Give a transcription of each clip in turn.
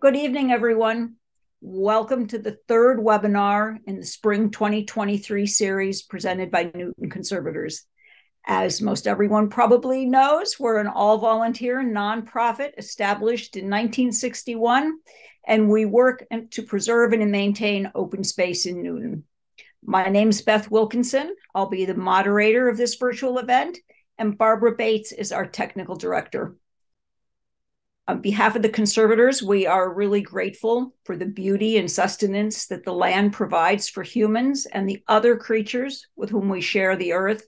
Good evening, everyone. Welcome to the third webinar in the Spring 2023 series presented by Newton Conservators. As most everyone probably knows, we're an all-volunteer nonprofit established in 1961, and we work to preserve and maintain open space in Newton. My name's Beth Wilkinson. I'll be the moderator of this virtual event, and Barbara Bates is our technical director. On behalf of the conservators, we are really grateful for the beauty and sustenance that the land provides for humans and the other creatures with whom we share the earth.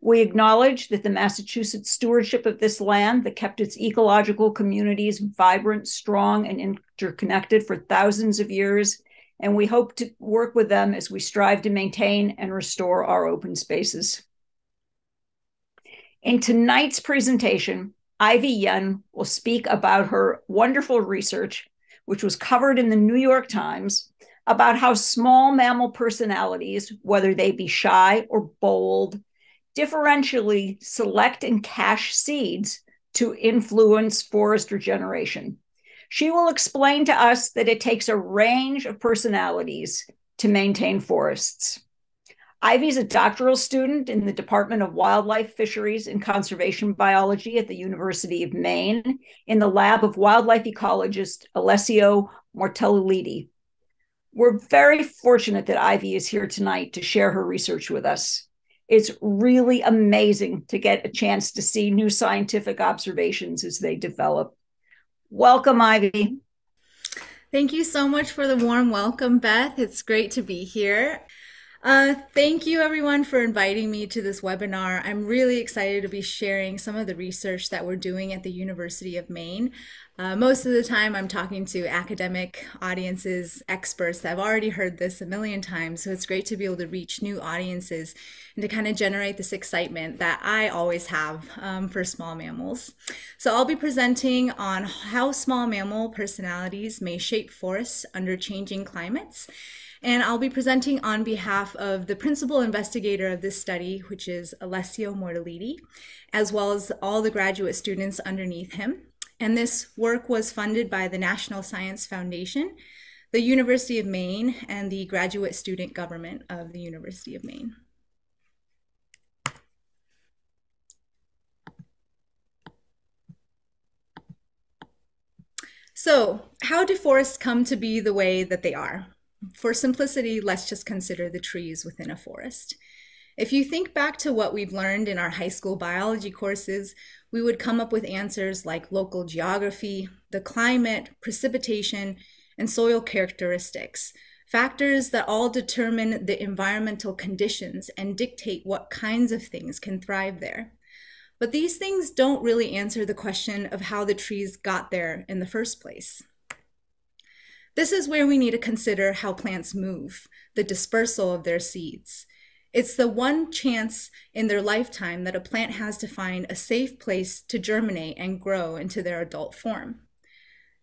We acknowledge that the Massachusetts stewardship of this land that kept its ecological communities vibrant, strong, and interconnected for thousands of years, and we hope to work with them as we strive to maintain and restore our open spaces. In tonight's presentation, Ivy Yen will speak about her wonderful research, which was covered in the New York Times, about how small mammal personalities, whether they be shy or bold, differentially select and cache seeds to influence forest regeneration. She will explain to us that it takes a range of personalities to maintain forests. Ivy's a doctoral student in the Department of Wildlife, Fisheries, and Conservation Biology at the University of Maine in the lab of wildlife ecologist Alessio Mortelliti. We're very fortunate that Ivy is here tonight to share her research with us. It's really amazing to get a chance to see new scientific observations as they develop. Welcome, Ivy. Thank you so much for the warm welcome, Beth. It's great to be here. Uh, thank you everyone for inviting me to this webinar. I'm really excited to be sharing some of the research that we're doing at the University of Maine. Uh, most of the time I'm talking to academic audiences, experts that have already heard this a million times. So it's great to be able to reach new audiences and to kind of generate this excitement that I always have um, for small mammals. So I'll be presenting on how small mammal personalities may shape forests under changing climates and I'll be presenting on behalf of the principal investigator of this study, which is Alessio Mortelliti, as well as all the graduate students underneath him. And this work was funded by the National Science Foundation, the University of Maine, and the graduate student government of the University of Maine. So, how do forests come to be the way that they are? For simplicity, let's just consider the trees within a forest. If you think back to what we've learned in our high school biology courses, we would come up with answers like local geography, the climate, precipitation, and soil characteristics, factors that all determine the environmental conditions and dictate what kinds of things can thrive there. But these things don't really answer the question of how the trees got there in the first place. This is where we need to consider how plants move, the dispersal of their seeds. It's the one chance in their lifetime that a plant has to find a safe place to germinate and grow into their adult form.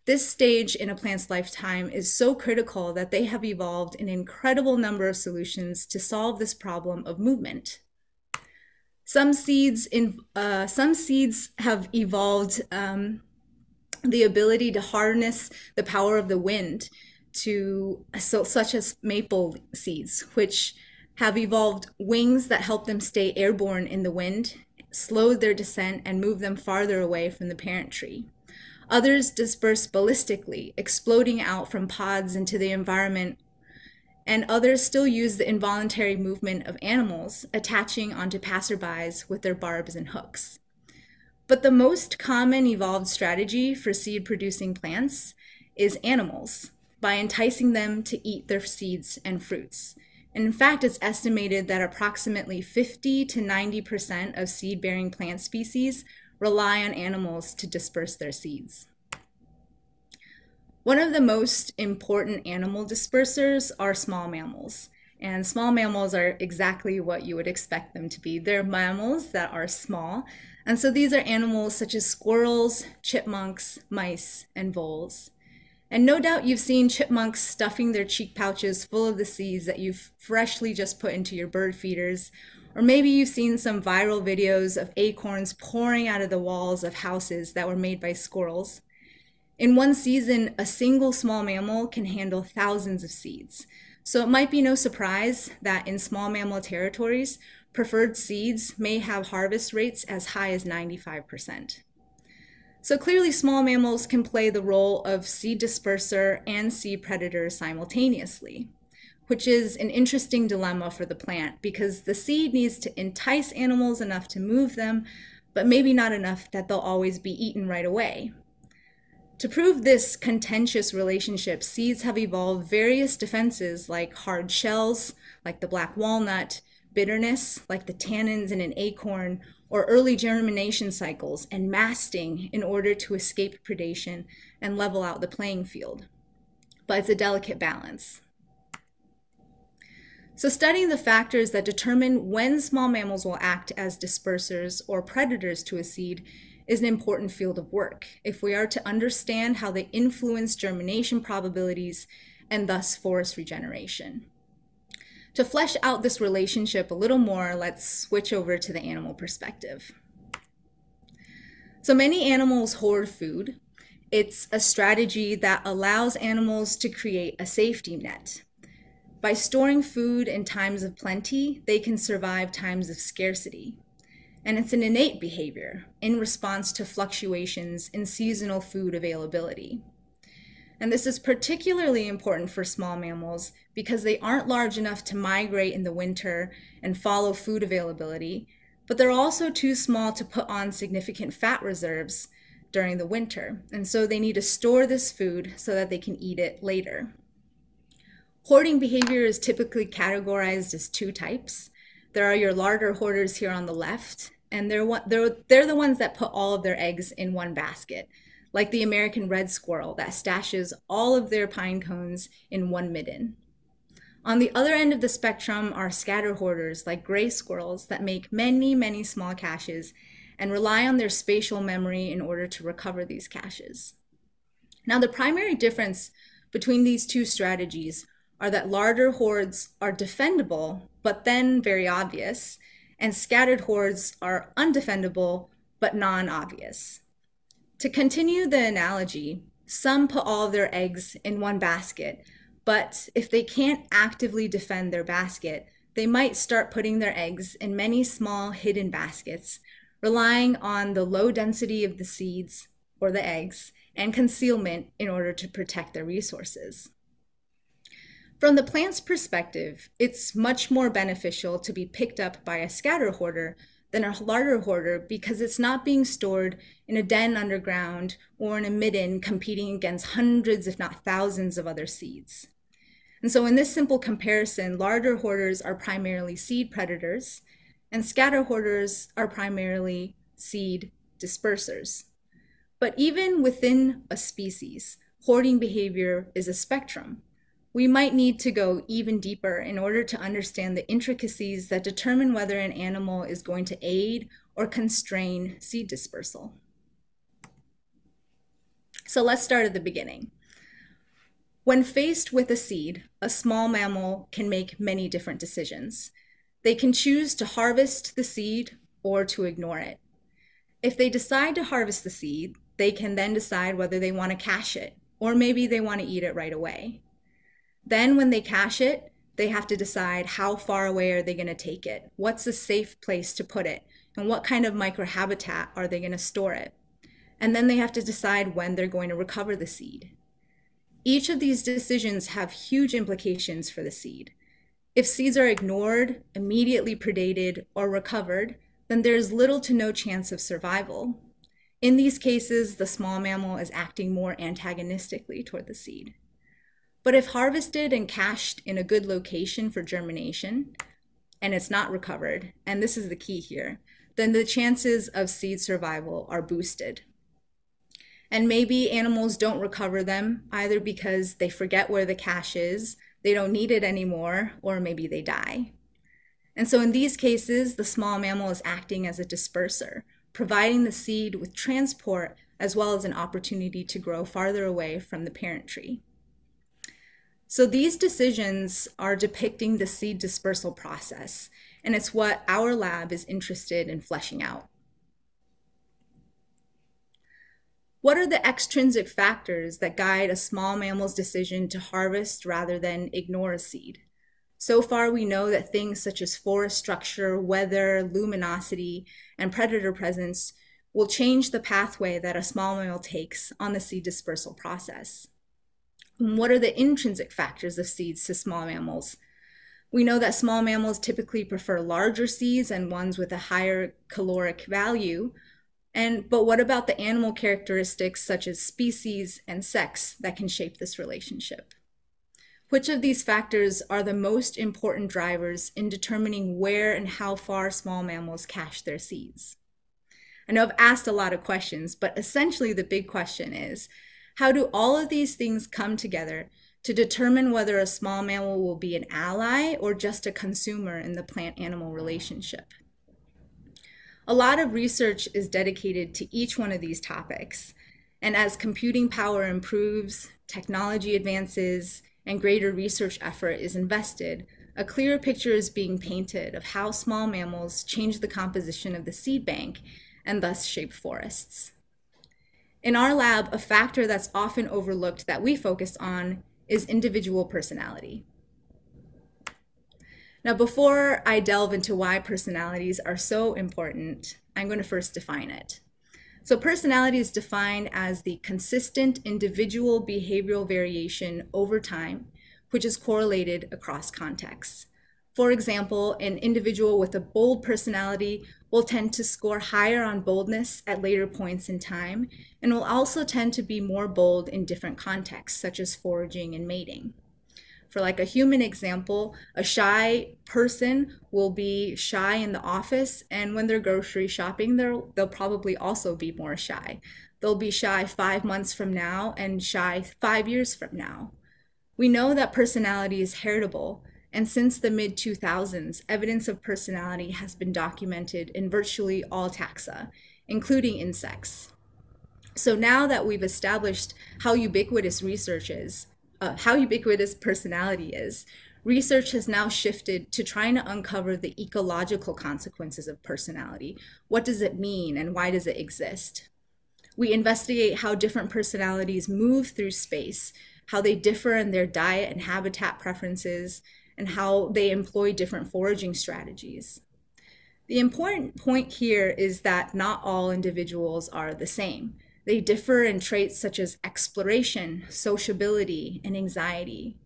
This stage in a plant's lifetime is so critical that they have evolved an incredible number of solutions to solve this problem of movement. Some seeds, in, uh, some seeds have evolved um, the ability to harness the power of the wind to so such as maple seeds which have evolved wings that help them stay airborne in the wind slow their descent and move them farther away from the parent tree. Others disperse ballistically exploding out from pods into the environment and others still use the involuntary movement of animals attaching onto passerbys with their barbs and hooks but the most common evolved strategy for seed producing plants is animals by enticing them to eat their seeds and fruits. And in fact, it's estimated that approximately 50 to 90% of seed bearing plant species rely on animals to disperse their seeds. One of the most important animal dispersers are small mammals. And small mammals are exactly what you would expect them to be. They're mammals that are small, and so these are animals such as squirrels, chipmunks, mice, and voles. And no doubt you've seen chipmunks stuffing their cheek pouches full of the seeds that you've freshly just put into your bird feeders. Or maybe you've seen some viral videos of acorns pouring out of the walls of houses that were made by squirrels. In one season, a single small mammal can handle thousands of seeds. So it might be no surprise that in small mammal territories, preferred seeds may have harvest rates as high as 95%. So clearly small mammals can play the role of seed disperser and seed predator simultaneously, which is an interesting dilemma for the plant because the seed needs to entice animals enough to move them, but maybe not enough that they'll always be eaten right away. To prove this contentious relationship, seeds have evolved various defenses like hard shells, like the black walnut, bitterness, like the tannins in an acorn, or early germination cycles, and masting in order to escape predation and level out the playing field. But it's a delicate balance. So, studying the factors that determine when small mammals will act as dispersers or predators to a seed is an important field of work if we are to understand how they influence germination probabilities and thus forest regeneration. To flesh out this relationship a little more, let's switch over to the animal perspective. So many animals hoard food. It's a strategy that allows animals to create a safety net. By storing food in times of plenty, they can survive times of scarcity and it's an innate behavior in response to fluctuations in seasonal food availability. And this is particularly important for small mammals because they aren't large enough to migrate in the winter and follow food availability, but they're also too small to put on significant fat reserves during the winter. And so they need to store this food so that they can eat it later. Hoarding behavior is typically categorized as two types. There are your larder hoarders here on the left, and they're they're they're the ones that put all of their eggs in one basket, like the American red squirrel that stashes all of their pine cones in one midden. On the other end of the spectrum are scatter hoarders like gray squirrels that make many, many small caches and rely on their spatial memory in order to recover these caches. Now, the primary difference between these two strategies are that larder hoards are defendable, but then very obvious, and scattered hoards are undefendable but non obvious. To continue the analogy, some put all their eggs in one basket, but if they can't actively defend their basket, they might start putting their eggs in many small hidden baskets, relying on the low density of the seeds or the eggs and concealment in order to protect their resources. From the plant's perspective, it's much more beneficial to be picked up by a scatter hoarder than a larder hoarder because it's not being stored in a den underground or in a midden competing against hundreds, if not thousands, of other seeds. And so, in this simple comparison, larder hoarders are primarily seed predators, and scatter hoarders are primarily seed dispersers. But even within a species, hoarding behavior is a spectrum we might need to go even deeper in order to understand the intricacies that determine whether an animal is going to aid or constrain seed dispersal. So let's start at the beginning. When faced with a seed, a small mammal can make many different decisions. They can choose to harvest the seed or to ignore it. If they decide to harvest the seed, they can then decide whether they want to cache it, or maybe they want to eat it right away. Then when they cache it, they have to decide how far away are they going to take it? What's a safe place to put it? And what kind of microhabitat are they going to store it? And then they have to decide when they're going to recover the seed. Each of these decisions have huge implications for the seed. If seeds are ignored, immediately predated, or recovered, then there is little to no chance of survival. In these cases, the small mammal is acting more antagonistically toward the seed. But if harvested and cached in a good location for germination, and it's not recovered, and this is the key here, then the chances of seed survival are boosted. And maybe animals don't recover them either because they forget where the cache is, they don't need it anymore, or maybe they die. And so in these cases, the small mammal is acting as a disperser, providing the seed with transport as well as an opportunity to grow farther away from the parent tree. So these decisions are depicting the seed dispersal process, and it's what our lab is interested in fleshing out. What are the extrinsic factors that guide a small mammal's decision to harvest rather than ignore a seed? So far, we know that things such as forest structure, weather, luminosity, and predator presence will change the pathway that a small mammal takes on the seed dispersal process. What are the intrinsic factors of seeds to small mammals? We know that small mammals typically prefer larger seeds and ones with a higher caloric value. And but what about the animal characteristics such as species and sex that can shape this relationship? Which of these factors are the most important drivers in determining where and how far small mammals cache their seeds? I know I've asked a lot of questions, but essentially the big question is how do all of these things come together to determine whether a small mammal will be an ally or just a consumer in the plant animal relationship? A lot of research is dedicated to each one of these topics. And as computing power improves, technology advances, and greater research effort is invested, a clearer picture is being painted of how small mammals change the composition of the seed bank and thus shape forests. In our lab, a factor that's often overlooked that we focus on is individual personality. Now, before I delve into why personalities are so important, I'm going to first define it. So personality is defined as the consistent individual behavioral variation over time, which is correlated across contexts. For example, an individual with a bold personality will tend to score higher on boldness at later points in time and will also tend to be more bold in different contexts, such as foraging and mating. For like a human example, a shy person will be shy in the office, and when they're grocery shopping, they'll, they'll probably also be more shy. They'll be shy five months from now and shy five years from now. We know that personality is heritable, and since the mid 2000s, evidence of personality has been documented in virtually all taxa, including insects. So now that we've established how ubiquitous research is, uh, how ubiquitous personality is, research has now shifted to trying to uncover the ecological consequences of personality. What does it mean and why does it exist? We investigate how different personalities move through space, how they differ in their diet and habitat preferences, and how they employ different foraging strategies. The important point here is that not all individuals are the same. They differ in traits such as exploration, sociability, and anxiety.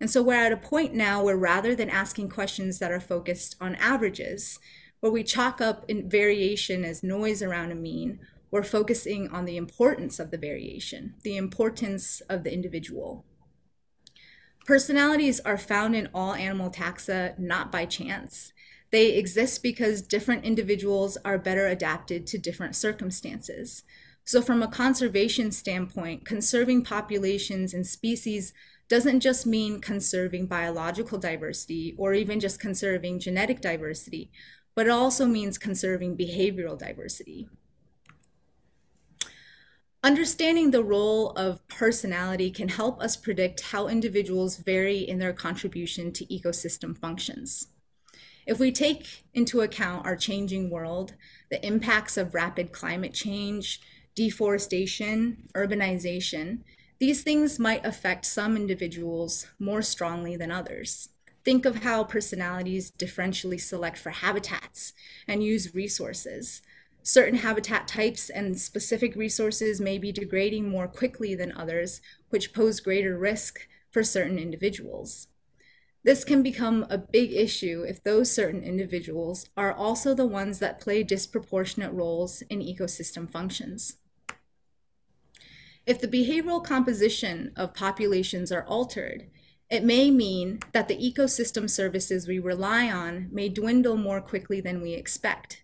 And so we're at a point now where rather than asking questions that are focused on averages, where we chalk up in variation as noise around a mean, we're focusing on the importance of the variation, the importance of the individual. Personalities are found in all animal taxa not by chance. They exist because different individuals are better adapted to different circumstances. So, from a conservation standpoint, conserving populations and species doesn't just mean conserving biological diversity or even just conserving genetic diversity, but it also means conserving behavioral diversity. Understanding the role of personality can help us predict how individuals vary in their contribution to ecosystem functions. If we take into account our changing world, the impacts of rapid climate change, deforestation, urbanization, these things might affect some individuals more strongly than others. Think of how personalities differentially select for habitats and use resources. Certain habitat types and specific resources may be degrading more quickly than others, which pose greater risk for certain individuals. This can become a big issue if those certain individuals are also the ones that play disproportionate roles in ecosystem functions. If the behavioral composition of populations are altered, it may mean that the ecosystem services we rely on may dwindle more quickly than we expect.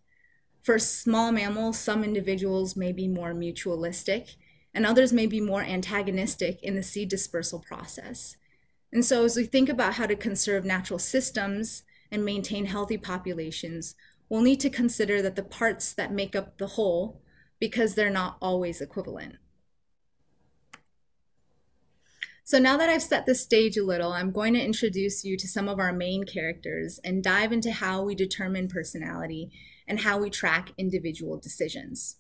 For small mammals, some individuals may be more mutualistic, and others may be more antagonistic in the seed dispersal process. And so, as we think about how to conserve natural systems and maintain healthy populations, we'll need to consider that the parts that make up the whole, because they're not always equivalent. So now that I've set the stage a little, I'm going to introduce you to some of our main characters and dive into how we determine personality and how we track individual decisions.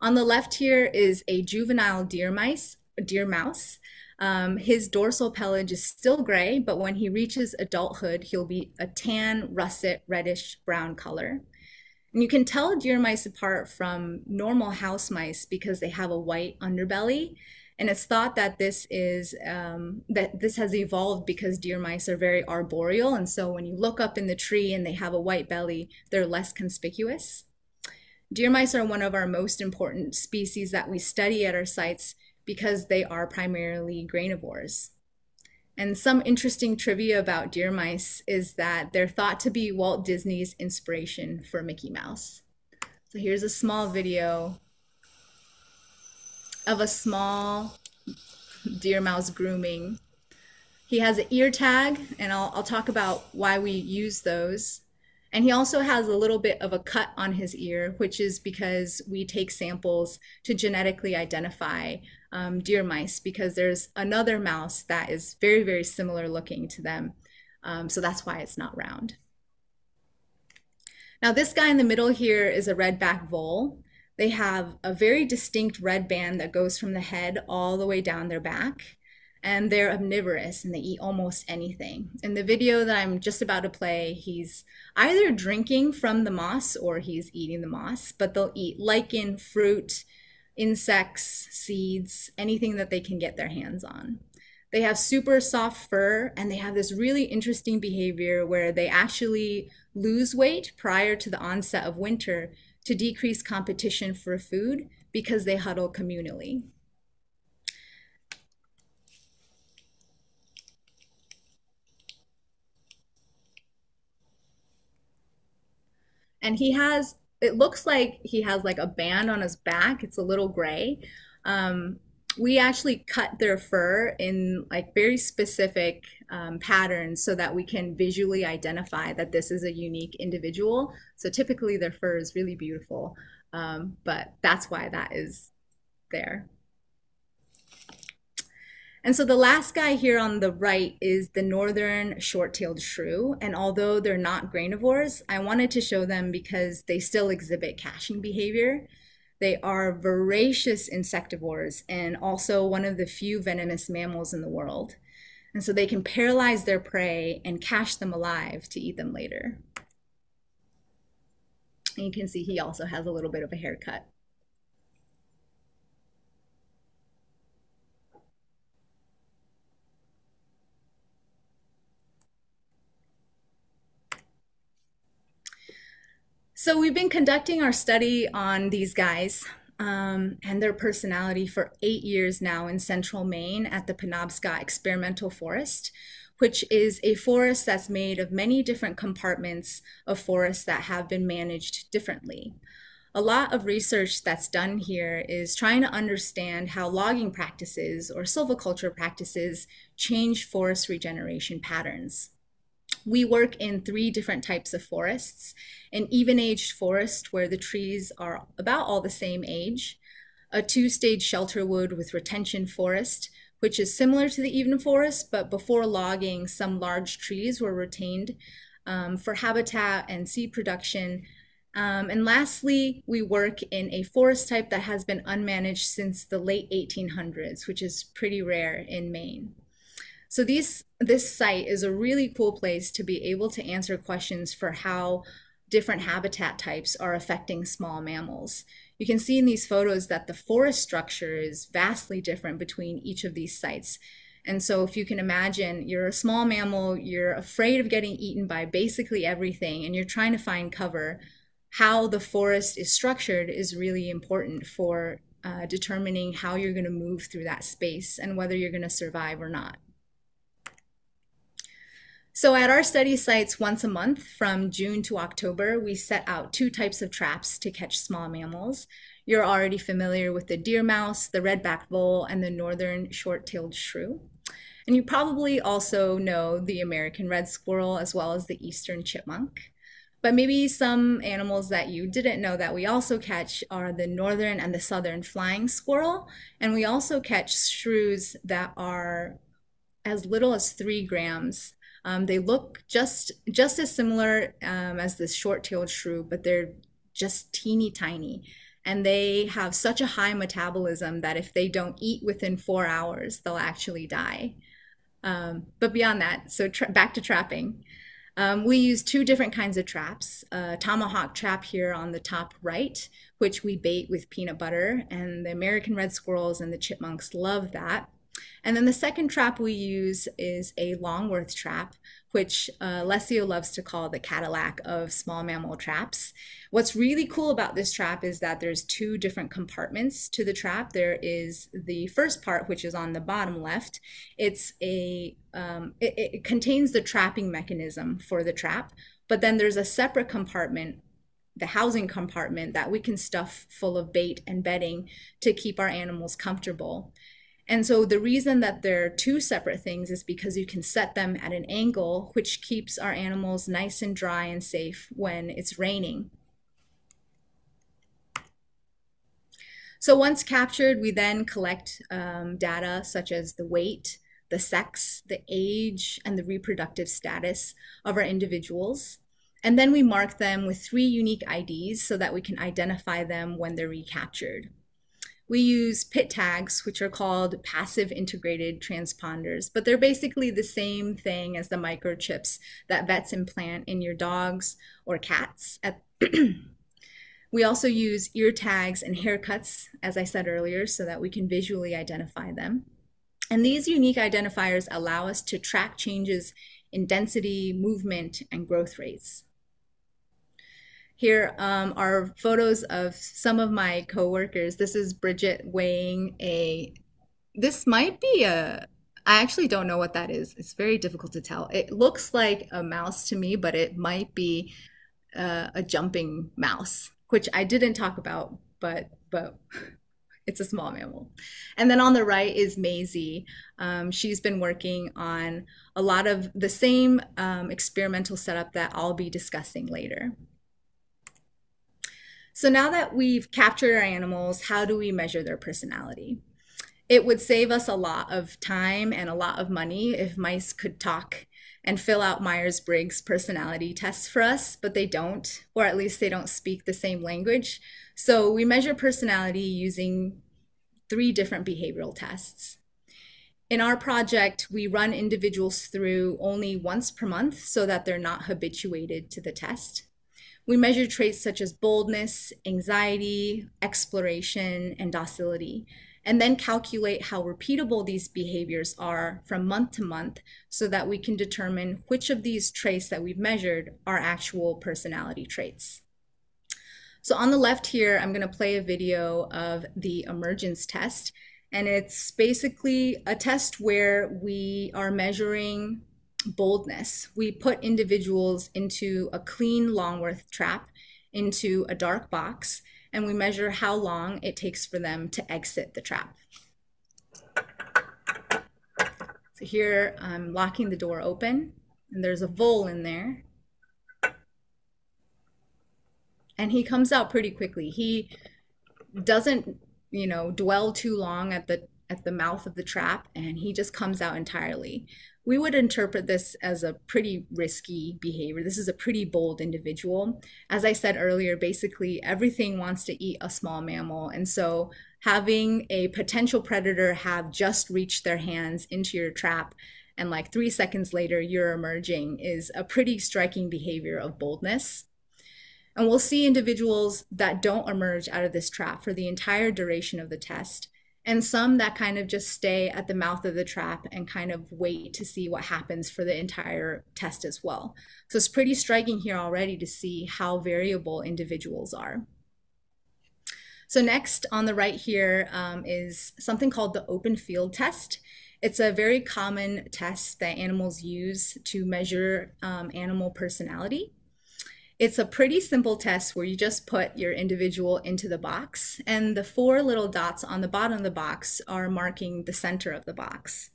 On the left here is a juvenile deer mice, deer mouse. Um, his dorsal pelage is still gray, but when he reaches adulthood, he'll be a tan, russet, reddish brown color. And you can tell deer mice apart from normal house mice because they have a white underbelly. And it's thought that this is um, that this has evolved because deer mice are very arboreal, and so when you look up in the tree and they have a white belly, they're less conspicuous. Deer mice are one of our most important species that we study at our sites because they are primarily granivores. And some interesting trivia about deer mice is that they're thought to be Walt Disney's inspiration for Mickey Mouse. So here's a small video of a small deer mouse grooming. He has an ear tag, and I'll, I'll talk about why we use those. And he also has a little bit of a cut on his ear, which is because we take samples to genetically identify um, deer mice because there's another mouse that is very, very similar looking to them. Um, so that's why it's not round. Now this guy in the middle here is a redback vole. They have a very distinct red band that goes from the head all the way down their back. And they're omnivorous and they eat almost anything. In the video that I'm just about to play, he's either drinking from the moss or he's eating the moss, but they'll eat lichen, fruit, insects, seeds, anything that they can get their hands on. They have super soft fur and they have this really interesting behavior where they actually lose weight prior to the onset of winter to decrease competition for food because they huddle communally. And he has it looks like he has like a band on his back. It's a little gray. Um, we actually cut their fur in like very specific um, patterns so that we can visually identify that this is a unique individual. So typically their fur is really beautiful, um, but that's why that is there. And so the last guy here on the right is the northern short-tailed shrew. And although they're not granivores, I wanted to show them because they still exhibit caching behavior. They are voracious insectivores and also one of the few venomous mammals in the world. And so they can paralyze their prey and cache them alive to eat them later. And you can see he also has a little bit of a haircut. So we've been conducting our study on these guys um, and their personality for eight years now in central Maine at the Penobscot Experimental Forest, which is a forest that's made of many different compartments of forests that have been managed differently. A lot of research that's done here is trying to understand how logging practices or silviculture practices change forest regeneration patterns. We work in three different types of forests an even aged forest where the trees are about all the same age, a two stage shelter wood with retention forest, which is similar to the even forest, but before logging, some large trees were retained um, for habitat and seed production. Um, and lastly, we work in a forest type that has been unmanaged since the late 1800s, which is pretty rare in Maine. So these, this site is a really cool place to be able to answer questions for how different habitat types are affecting small mammals. You can see in these photos that the forest structure is vastly different between each of these sites. And so if you can imagine you're a small mammal, you're afraid of getting eaten by basically everything, and you're trying to find cover, how the forest is structured is really important for uh, determining how you're going to move through that space and whether you're going to survive or not. So at our study sites once a month from June to October, we set out two types of traps to catch small mammals. You're already familiar with the deer mouse, the red-backed vole, and the northern short-tailed shrew. And you probably also know the American red squirrel as well as the eastern chipmunk. But maybe some animals that you didn't know that we also catch are the northern and the southern flying squirrel. And we also catch shrews that are as little as three grams um, they look just just as similar um, as this short-tailed shrew, but they're just teeny tiny. and they have such a high metabolism that if they don't eat within four hours, they'll actually die. Um, but beyond that, so back to trapping. Um, we use two different kinds of traps. A tomahawk trap here on the top right, which we bait with peanut butter, and the American red squirrels and the chipmunks love that. And then the second trap we use is a Longworth trap, which uh, Lesio loves to call the Cadillac of small mammal traps. What's really cool about this trap is that there's two different compartments to the trap. There is the first part, which is on the bottom left. It's a um, it, it contains the trapping mechanism for the trap, but then there's a separate compartment the housing compartment that we can stuff full of bait and bedding to keep our animals comfortable. And so the reason that they're two separate things is because you can set them at an angle which keeps our animals nice and dry and safe when it's raining. So once captured, we then collect um, data such as the weight, the sex, the age, and the reproductive status of our individuals. And then we mark them with three unique IDs so that we can identify them when they're recaptured. We use PIT tags, which are called passive integrated transponders, but they're basically the same thing as the microchips that vets implant in your dogs or cats. we also use ear tags and haircuts, as I said earlier, so that we can visually identify them. And these unique identifiers allow us to track changes in density, movement, and growth rates. Here um, are photos of some of my coworkers. This is Bridget weighing a, this might be a, I actually don't know what that is. It's very difficult to tell. It looks like a mouse to me, but it might be uh, a jumping mouse, which I didn't talk about, but, but it's a small mammal. And then on the right is Maisie. Um, she's been working on a lot of the same um, experimental setup that I'll be discussing later. So now that we've captured our animals, how do we measure their personality? It would save us a lot of time and a lot of money if mice could talk and fill out Myers Briggs personality tests for us, but they don't, or at least they don't speak the same language. So we measure personality using three different behavioral tests. In our project, we run individuals through only once per month so that they're not habituated to the test. We measure traits such as boldness, anxiety, exploration, and docility, and then calculate how repeatable these behaviors are from month to month so that we can determine which of these traits that we've measured are actual personality traits. So on the left here, I'm going to play a video of the emergence test. And it's basically a test where we are measuring boldness. We put individuals into a clean Longworth trap, into a dark box, and we measure how long it takes for them to exit the trap. So here I'm locking the door open, and there's a vole in there. And he comes out pretty quickly. He doesn't, you know, dwell too long at the at the mouth of the trap and he just comes out entirely we would interpret this as a pretty risky behavior. This is a pretty bold individual. As I said earlier, basically everything wants to eat a small mammal. And so having a potential predator have just reached their hands into your trap and like three seconds later you're emerging is a pretty striking behavior of boldness. And we'll see individuals that don't emerge out of this trap for the entire duration of the test and some that kind of just stay at the mouth of the trap and kind of wait to see what happens for the entire test as well. So it's pretty striking here already to see how variable individuals are. So next on the right here um, is something called the open field test. It's a very common test that animals use to measure um, animal personality. It's a pretty simple test where you just put your individual into the box, and the four little dots on the bottom of the box are marking the center of the box.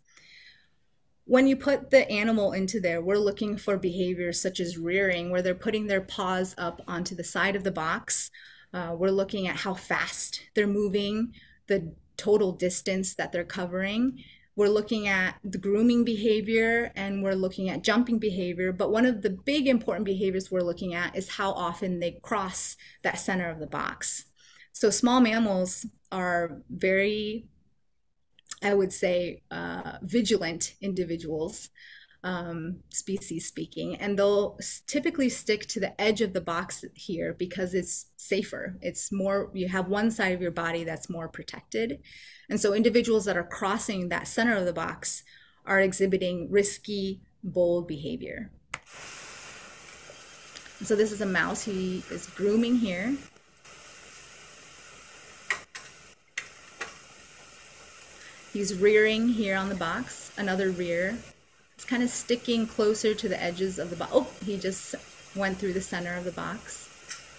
When you put the animal into there, we're looking for behaviors such as rearing, where they're putting their paws up onto the side of the box. Uh, we're looking at how fast they're moving, the total distance that they're covering, we're looking at the grooming behavior and we're looking at jumping behavior. But one of the big important behaviors we're looking at is how often they cross that center of the box. So small mammals are very, I would say, uh, vigilant individuals, um, species speaking, and they'll typically stick to the edge of the box here because it's safer. It's more, you have one side of your body that's more protected. And so individuals that are crossing that center of the box are exhibiting risky, bold behavior. So this is a mouse. He is grooming here. He's rearing here on the box, another rear. It's kind of sticking closer to the edges of the box. Oh, he just went through the center of the box.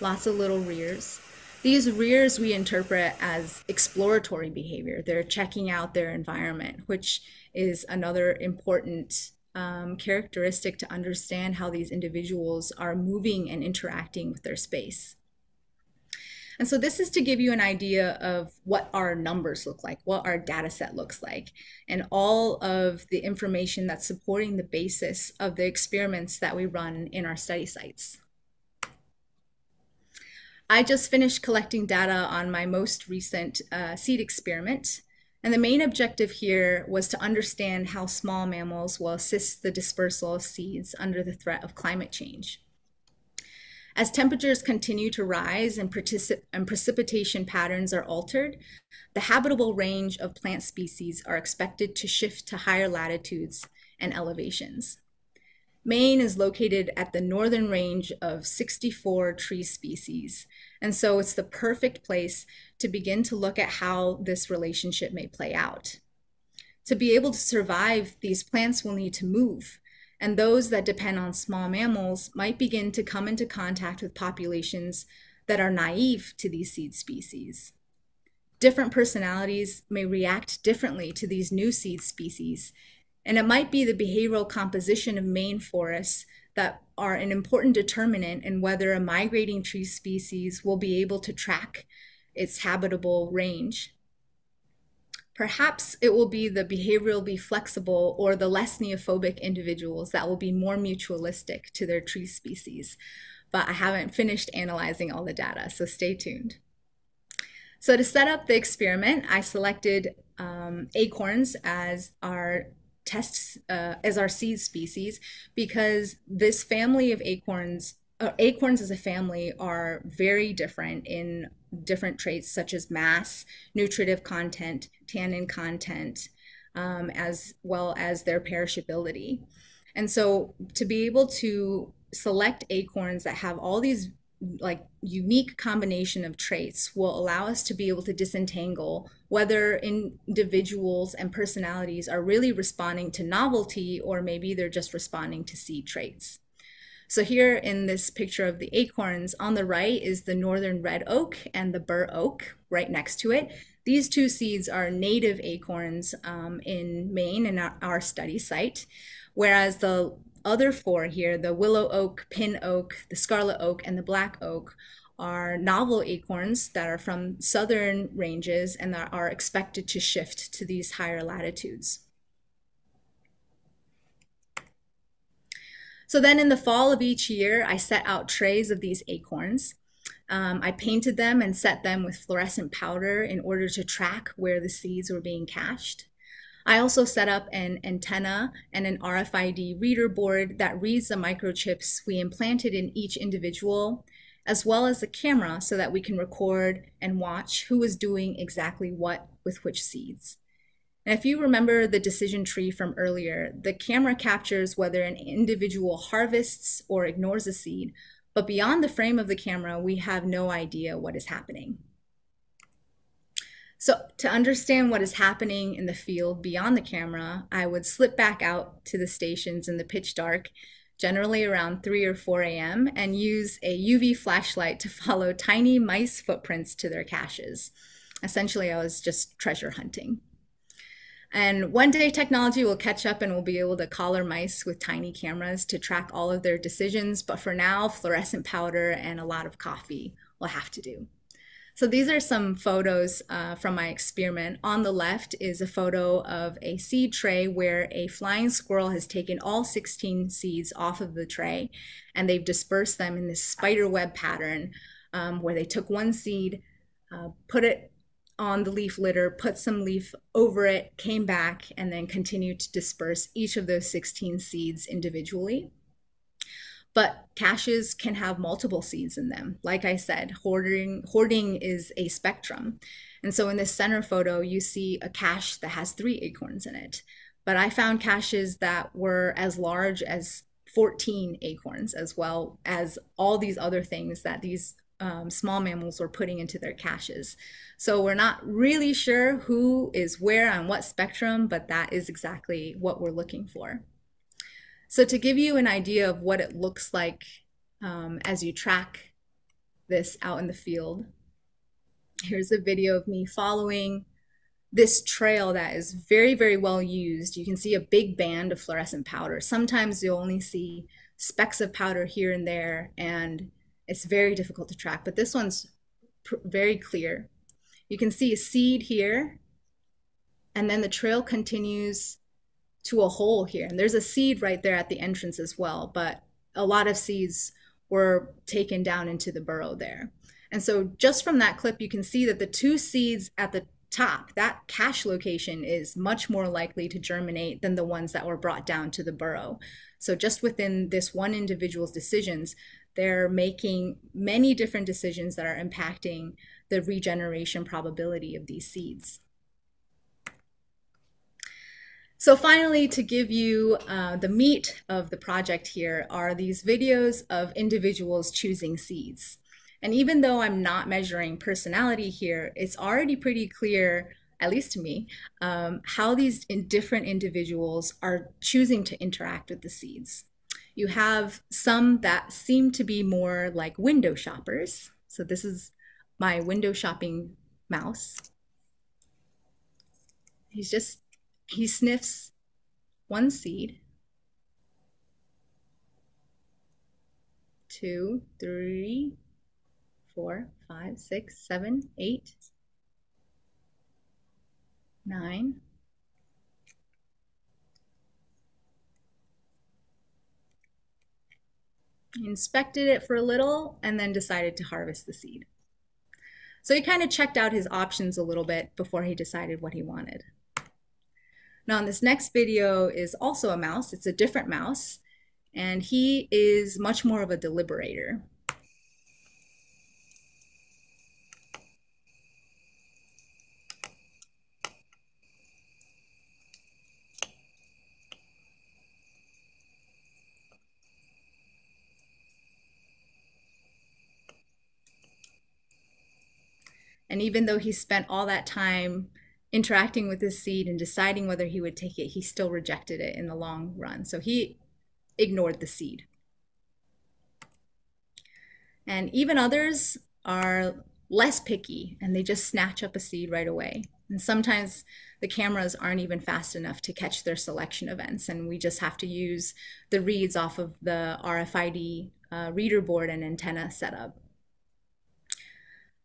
Lots of little rears. These rears we interpret as exploratory behavior. They're checking out their environment, which is another important um, characteristic to understand how these individuals are moving and interacting with their space. And so this is to give you an idea of what our numbers look like, what our data set looks like, and all of the information that's supporting the basis of the experiments that we run in our study sites. I just finished collecting data on my most recent uh, seed experiment. And the main objective here was to understand how small mammals will assist the dispersal of seeds under the threat of climate change. As temperatures continue to rise and, and, precipitation patterns are altered, the habitable range of plant species are expected to shift to higher latitudes and elevations. Maine is located at the northern range of 64 tree species, and so it's the perfect place to begin to look at how this relationship may play out. To be able to survive, these plants will need to move, and those that depend on small mammals might begin to come into contact with populations that are naive to these seed species. Different personalities may react differently to these new seed species, and it might be the behavioral composition of Maine forests that are an important determinant in whether a migrating tree species will be able to track its habitable range. Perhaps it will be the behaviorally flexible or the less neophobic individuals that will be more mutualistic to their tree species. But I haven't finished analyzing all the data, so stay tuned. So to set up the experiment, I selected um, acorns as our tests uh, as our seed species because this family of acorns uh, acorns as a family are very different in different traits such as mass, nutritive content, tannin content, um, as well as their perishability. And so to be able to select acorns that have all these like unique combination of traits will allow us to be able to disentangle whether individuals and personalities are really responding to novelty or maybe they're just responding to seed traits. So here in this picture of the acorns, on the right is the northern red oak and the bur oak right next to it. These two seeds are native acorns um, in Maine in our, our study site, whereas the other four here, the willow oak, pin oak, the scarlet oak, and the black oak, are novel acorns that are from southern ranges and that are expected to shift to these higher latitudes. So then in the fall of each year, I set out trays of these acorns. Um, I painted them and set them with fluorescent powder in order to track where the seeds were being cached. I also set up an antenna and an RFID reader board that reads the microchips we implanted in each individual, as well as a camera so that we can record and watch who is doing exactly what with which seeds. And if you remember the decision tree from earlier, the camera captures whether an individual harvests or ignores a seed, but beyond the frame of the camera, we have no idea what is happening. So to understand what is happening in the field beyond the camera, I would slip back out to the stations in the pitch dark, generally around 3 or 4 a.m., and use a UV flashlight to follow tiny mice footprints to their caches. Essentially, I was just treasure hunting. And one day technology will catch up and we'll be able to collar mice with tiny cameras to track all of their decisions. But for now, fluorescent powder and a lot of coffee will have to do. So these are some photos uh, from my experiment. On the left is a photo of a seed tray where a flying squirrel has taken all 16 seeds off of the tray and they've dispersed them in this spider web pattern um, where they took one seed, uh, put it on the leaf litter, put some leaf over it, came back, and then continued to disperse each of those 16 seeds individually. But caches can have multiple seeds in them. Like I said, hoarding, hoarding is a spectrum. And so in this center photo, you see a cache that has three acorns in it. But I found caches that were as large as 14 acorns, as well as all these other things that these um, small mammals were putting into their caches. So we're not really sure who is where on what spectrum, but that is exactly what we're looking for. So to give you an idea of what it looks like um, as you track this out in the field, here's a video of me following this trail that is very, very well used. You can see a big band of fluorescent powder. Sometimes you'll only see specks of powder here and there, and it's very difficult to track, but this one's very clear. You can see a seed here, and then the trail continues to a hole here. And there's a seed right there at the entrance as well, but a lot of seeds were taken down into the burrow there. And so just from that clip, you can see that the two seeds at the top, that cache location is much more likely to germinate than the ones that were brought down to the burrow. So just within this one individual's decisions, they're making many different decisions that are impacting the regeneration probability of these seeds. So finally, to give you uh, the meat of the project here are these videos of individuals choosing seeds. And even though I'm not measuring personality here, it's already pretty clear, at least to me, um, how these in different individuals are choosing to interact with the seeds. You have some that seem to be more like window shoppers. So this is my window shopping mouse. He's just, he sniffs one seed, two, three, four, five, six, seven, eight, nine, inspected it for a little and then decided to harvest the seed. So he kind of checked out his options a little bit before he decided what he wanted. Now, this next video is also a mouse. It's a different mouse, and he is much more of a deliberator. And even though he spent all that time interacting with his seed and deciding whether he would take it, he still rejected it in the long run. So he ignored the seed. And even others are less picky and they just snatch up a seed right away. And sometimes the cameras aren't even fast enough to catch their selection events, and we just have to use the reads off of the RFID uh, reader board and antenna setup.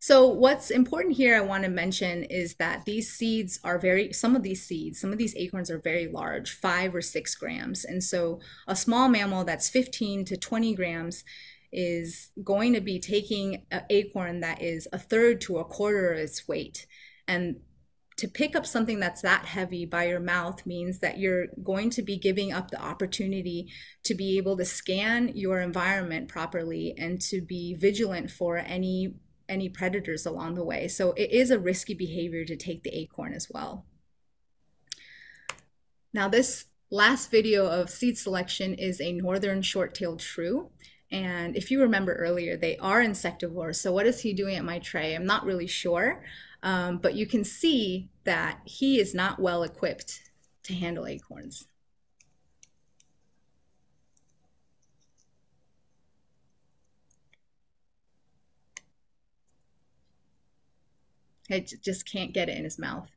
So what's important here I want to mention is that these seeds are very, some of these seeds, some of these acorns are very large, five or six grams. And so a small mammal that's 15 to 20 grams is going to be taking an acorn that is a third to a quarter of its weight. And to pick up something that's that heavy by your mouth means that you're going to be giving up the opportunity to be able to scan your environment properly and to be vigilant for any any predators along the way. So it is a risky behavior to take the acorn as well. Now this last video of seed selection is a northern short-tailed shrew. And if you remember earlier, they are insectivores. So what is he doing at my tray? I'm not really sure, um, but you can see that he is not well equipped to handle acorns. I just can't get it in his mouth.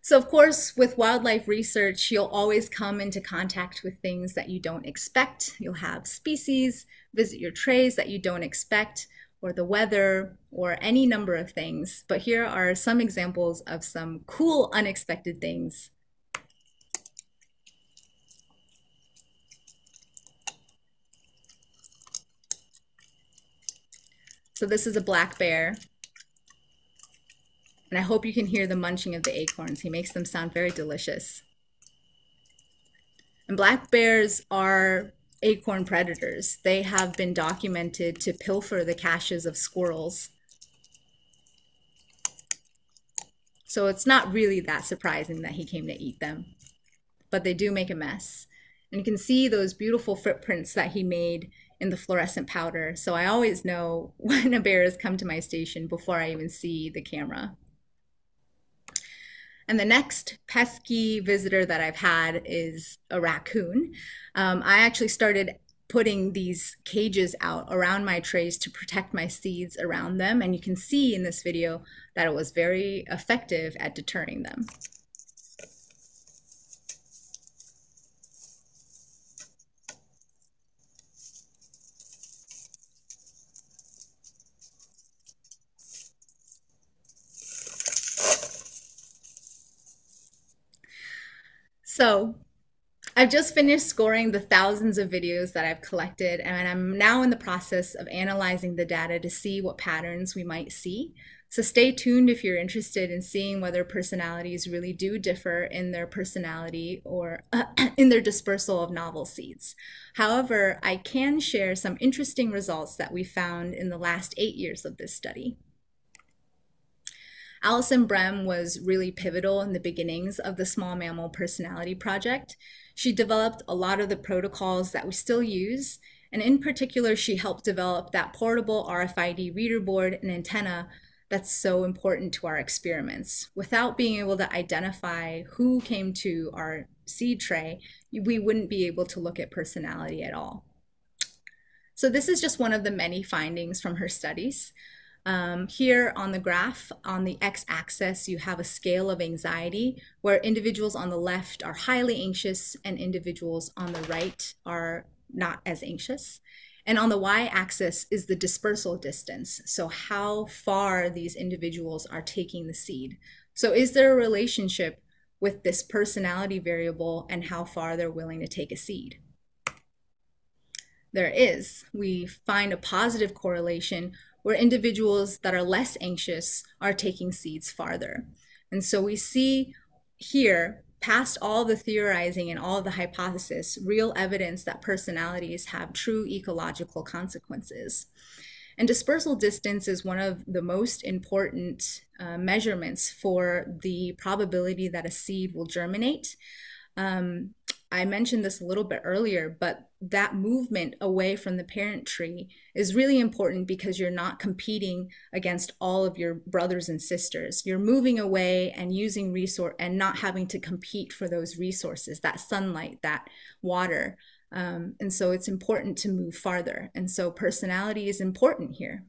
So, of course, with wildlife research, you'll always come into contact with things that you don't expect. You'll have species visit your trays that you don't expect, or the weather, or any number of things. But here are some examples of some cool, unexpected things So this is a black bear. And I hope you can hear the munching of the acorns. He makes them sound very delicious. And black bears are acorn predators. They have been documented to pilfer the caches of squirrels. So it's not really that surprising that he came to eat them, but they do make a mess. And you can see those beautiful footprints that he made in the fluorescent powder. So I always know when a bear has come to my station before I even see the camera. And the next pesky visitor that I've had is a raccoon. Um, I actually started putting these cages out around my trays to protect my seeds around them. And you can see in this video that it was very effective at deterring them. So I've just finished scoring the thousands of videos that I've collected, and I'm now in the process of analyzing the data to see what patterns we might see. So stay tuned if you're interested in seeing whether personalities really do differ in their personality or in their dispersal of novel seeds. However, I can share some interesting results that we found in the last eight years of this study. Allison Brehm was really pivotal in the beginnings of the Small Mammal Personality Project. She developed a lot of the protocols that we still use, and in particular, she helped develop that portable RFID reader board and antenna that's so important to our experiments. Without being able to identify who came to our seed tray, we wouldn't be able to look at personality at all. So this is just one of the many findings from her studies. Um, here on the graph, on the x-axis, you have a scale of anxiety where individuals on the left are highly anxious and individuals on the right are not as anxious. And on the y-axis is the dispersal distance, so how far these individuals are taking the seed. So is there a relationship with this personality variable and how far they're willing to take a seed? There is. We find a positive correlation where individuals that are less anxious are taking seeds farther. And so we see here, past all the theorizing and all the hypothesis, real evidence that personalities have true ecological consequences. And dispersal distance is one of the most important uh, measurements for the probability that a seed will germinate. Um, I mentioned this a little bit earlier, but that movement away from the parent tree is really important because you're not competing against all of your brothers and sisters. You're moving away and using resource and not having to compete for those resources, that sunlight, that water. Um, and so it's important to move farther. And so personality is important here.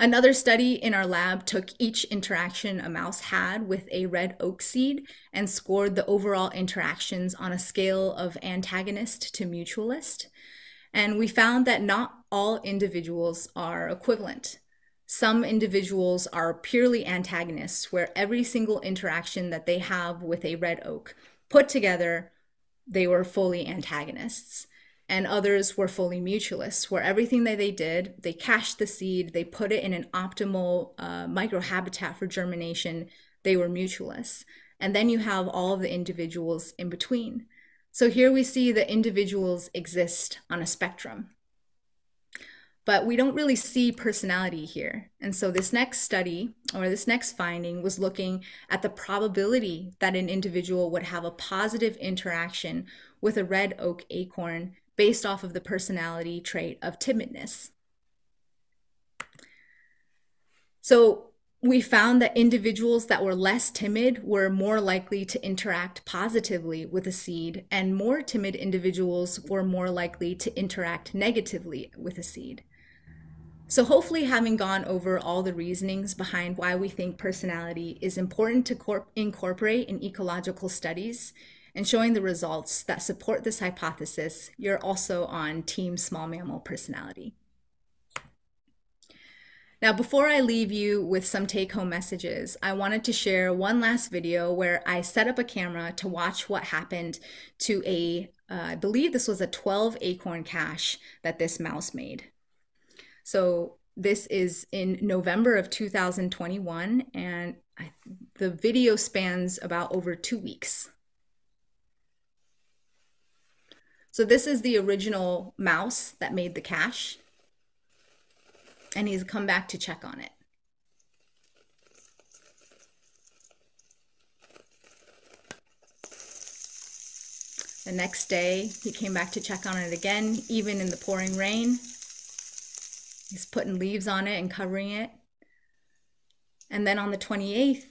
Another study in our lab took each interaction a mouse had with a red oak seed and scored the overall interactions on a scale of antagonist to mutualist. And we found that not all individuals are equivalent. Some individuals are purely antagonists, where every single interaction that they have with a red oak put together, they were fully antagonists and others were fully mutualists, where everything that they did, they cached the seed, they put it in an optimal uh, microhabitat for germination, they were mutualists. And then you have all of the individuals in between. So here we see that individuals exist on a spectrum. But we don't really see personality here. And so this next study or this next finding was looking at the probability that an individual would have a positive interaction with a red oak acorn based off of the personality trait of timidness. So we found that individuals that were less timid were more likely to interact positively with a seed, and more timid individuals were more likely to interact negatively with a seed. So, hopefully, having gone over all the reasonings behind why we think personality is important to incorporate in ecological studies, and showing the results that support this hypothesis, you're also on Team Small Mammal Personality. Now, before I leave you with some take home messages, I wanted to share one last video where I set up a camera to watch what happened to a, uh, I believe this was a 12 acorn cache that this mouse made. So this is in November of 2021, and I, the video spans about over two weeks. So this is the original mouse that made the cache, and he's come back to check on it. The next day, he came back to check on it again, even in the pouring rain. He's putting leaves on it and covering it. And then on the 28th,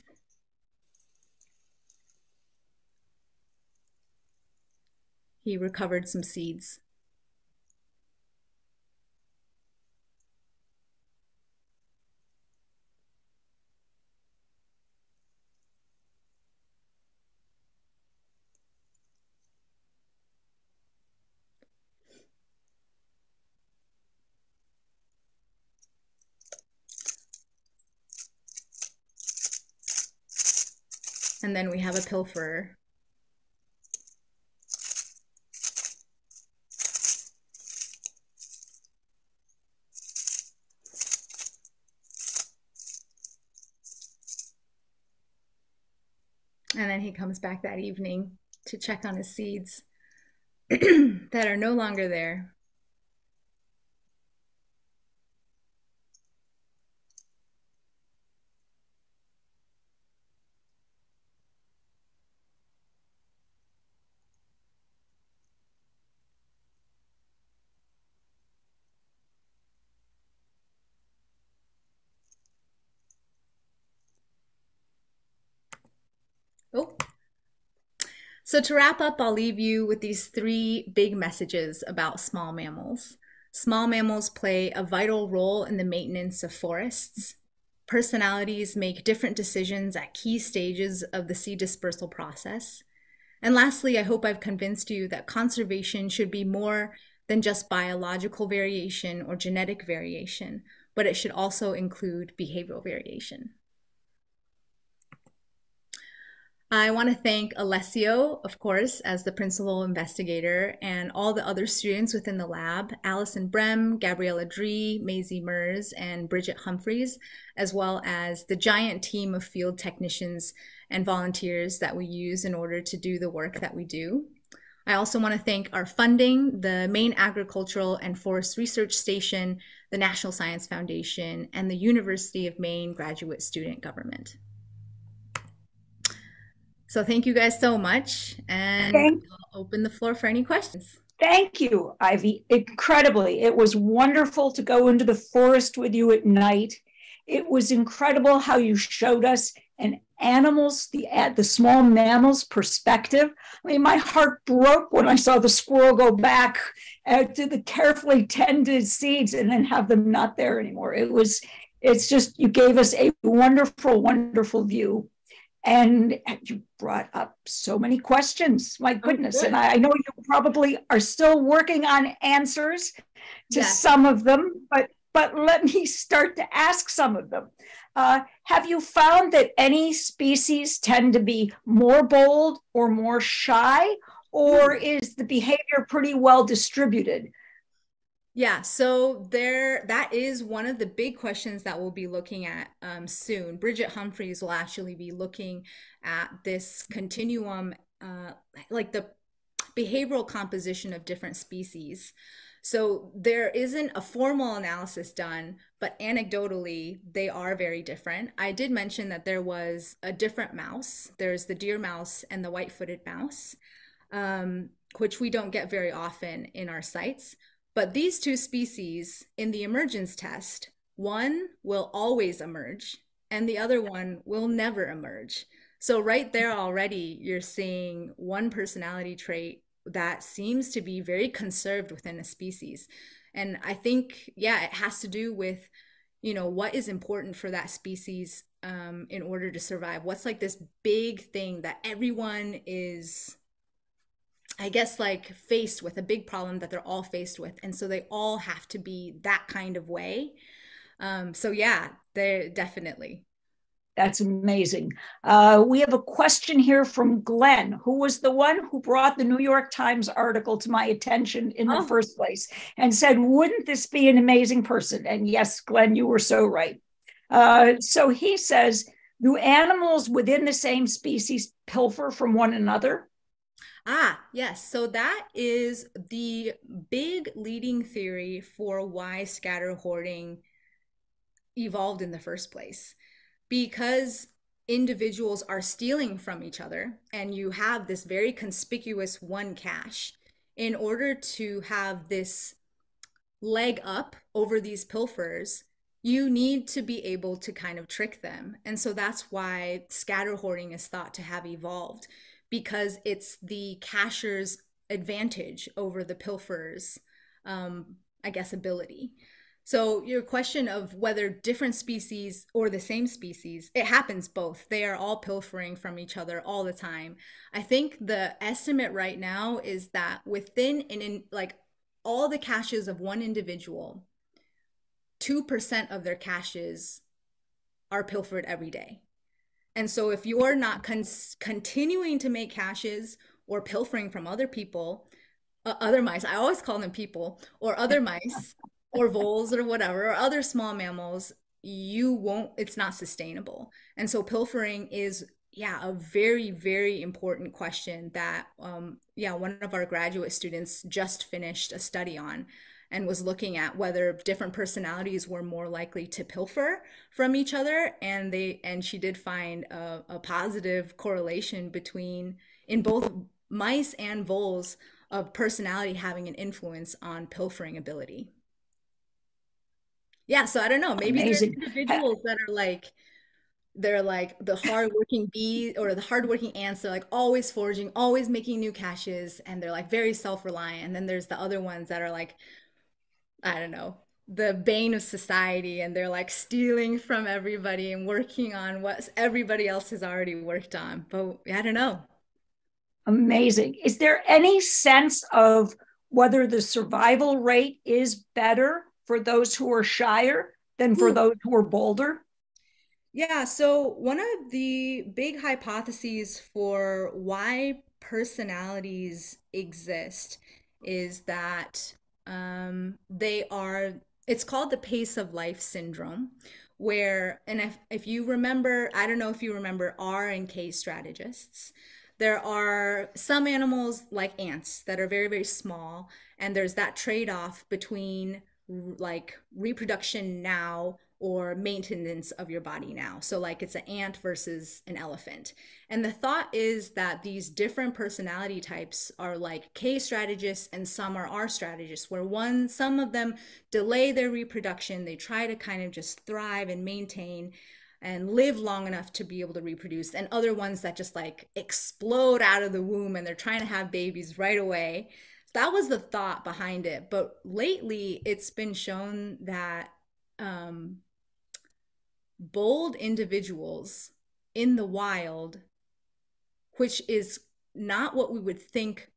he recovered some seeds. And then we have a pilferer. And then he comes back that evening to check on his seeds that are no longer there. Oh. So, to wrap up, I'll leave you with these three big messages about small mammals. Small mammals play a vital role in the maintenance of forests. Personalities make different decisions at key stages of the seed dispersal process. And lastly, I hope I've convinced you that conservation should be more than just biological variation or genetic variation, but it should also include behavioral variation. I want to thank Alessio, of course, as the principal investigator, and all the other students within the lab Allison Brehm, Gabriella Dree, Maisie Mers, and Bridget Humphreys, as well as the giant team of field technicians and volunteers that we use in order to do the work that we do. I also want to thank our funding, the Maine Agricultural and Forest Research Station, the National Science Foundation, and the University of Maine Graduate Student Government. So thank you guys so much. And thank I'll open the floor for any questions. Thank you, Ivy. Incredibly. It was wonderful to go into the forest with you at night. It was incredible how you showed us an animals, the the small mammals perspective. I mean, my heart broke when I saw the squirrel go back uh, to the carefully tended seeds and then have them not there anymore. It was, it's just you gave us a wonderful, wonderful view and you brought up so many questions my oh, goodness oh, and I, I, know you probably are still working on answers to yes. some of them but but let me start to ask some of them uh, have you found that any species tend to be more bold or more shy or hmm. is the behavior pretty well distributed yeah, so there that is one of the big questions that we'll be looking at um, soon. Bridget Humphreys will actually be looking at this continuum, uh, like the behavioral composition of different species. So there isn't a formal analysis done, but anecdotally, they are very different. I did mention that there was a different mouse. There's the deer mouse and the white-footed mouse, um, which we don't get very often in our sites. But these two species in the emergence test, one will always emerge and the other one will never emerge. So, right there already, you're seeing one personality trait that seems to be very conserved within a species. And I think, yeah, it has to do with, you know, what is important for that species um, in order to survive. What's like this big thing that everyone is I guess like faced with a big problem that they're all faced with. And so they all have to be that kind of way. Um, so yeah, they're definitely. That's amazing. Uh, we have a question here from Glenn, who was the one who brought the New York Times article to my attention in oh. the first place and said, Wouldn't this be an amazing person? And yes, Glenn, you were so right. Uh, so he says, Do animals within the same species pilfer from one another? Ah, yes. So that is the big leading theory for why scatter hoarding evolved in the first place because individuals are stealing from each other and you have this very conspicuous one cache in order to have this leg up over these pilfers you need to be able to kind of trick them and so that's why scatter hoarding is thought to have evolved because it's the cacher's advantage over the pilfer's um, i guess ability so your question of whether different species or the same species, it happens both. They are all pilfering from each other all the time. I think the estimate right now is that within and in, like all the caches of one individual, 2% of their caches are pilfered every day. And so if you're not con- continuing to make caches or pilfering from other people, uh, other mice, I always call them people, or other mice, or voles or whatever or other small mammals you won't it's not sustainable. And so pilfering is yeah a very very important question that um, yeah one of our graduate students just finished a study on and was looking at whether different personalities were more likely to pilfer from each other and they and she did find a, a positive correlation between in both mice and voles of personality having an influence on pilfering ability yeah so i don't know maybe Amazing. there's individuals that are like they're like the hardworking bees or the hardworking ants they're like always foraging always making new caches and they're like very self-reliant and then there's the other ones that are like i don't know the bane of society and they're like stealing from everybody and working on what everybody else has already worked on but i don't know. Amazing. Is there any sense of whether the survival rate is better for those who are shyer than for hmm. those who are bolder? Yeah, so one of the big hypotheses for why personalities exist is that um, they are, it's called the pace of life syndrome, where, and if, if you remember, I don't know if you remember R and K strategists, there are some animals like ants that are very, very small, and there's that trade off between like reproduction now or maintenance of your body now. So, like it's an ant versus an elephant. And the thought is that these different personality types are like K strategists and some are R strategists, where one, some of them delay their reproduction. They try to kind of just thrive and maintain and live long enough to be able to reproduce, and other ones that just like explode out of the womb and they're trying to have babies right away that was the thought behind it. But lately, it's been shown that um, bold individuals in the wild, which is not what we would think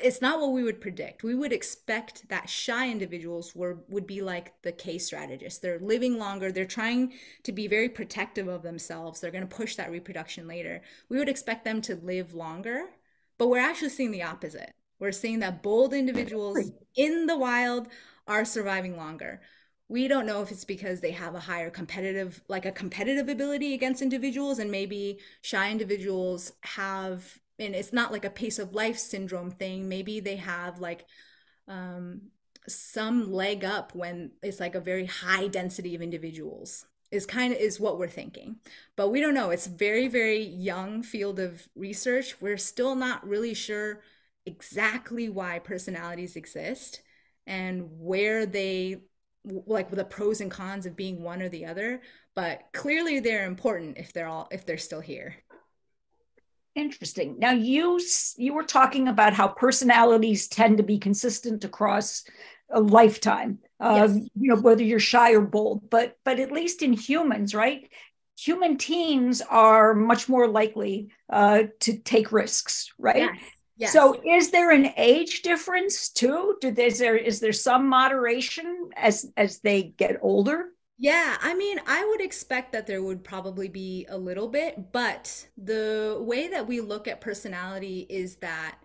it's not what we would predict. We would expect that shy individuals were would be like the K strategists. They're living longer. They're trying to be very protective of themselves. They're going to push that reproduction later. We would expect them to live longer, but we're actually seeing the opposite. We're seeing that bold individuals in the wild are surviving longer. We don't know if it's because they have a higher competitive, like a competitive ability against individuals, and maybe shy individuals have, and it's not like a pace of life syndrome thing. Maybe they have like um, some leg up when it's like a very high density of individuals is kind of is what we're thinking. But we don't know. It's very very young field of research. We're still not really sure exactly why personalities exist and where they like the pros and cons of being one or the other but clearly they're important if they're all if they're still here interesting now you you were talking about how personalities tend to be consistent across a lifetime uh, yes. you know whether you're shy or bold but but at least in humans right human teens are much more likely uh, to take risks right yes. Yes. So is there an age difference too? Do is there is there some moderation as as they get older? Yeah, I mean, I would expect that there would probably be a little bit, but the way that we look at personality is that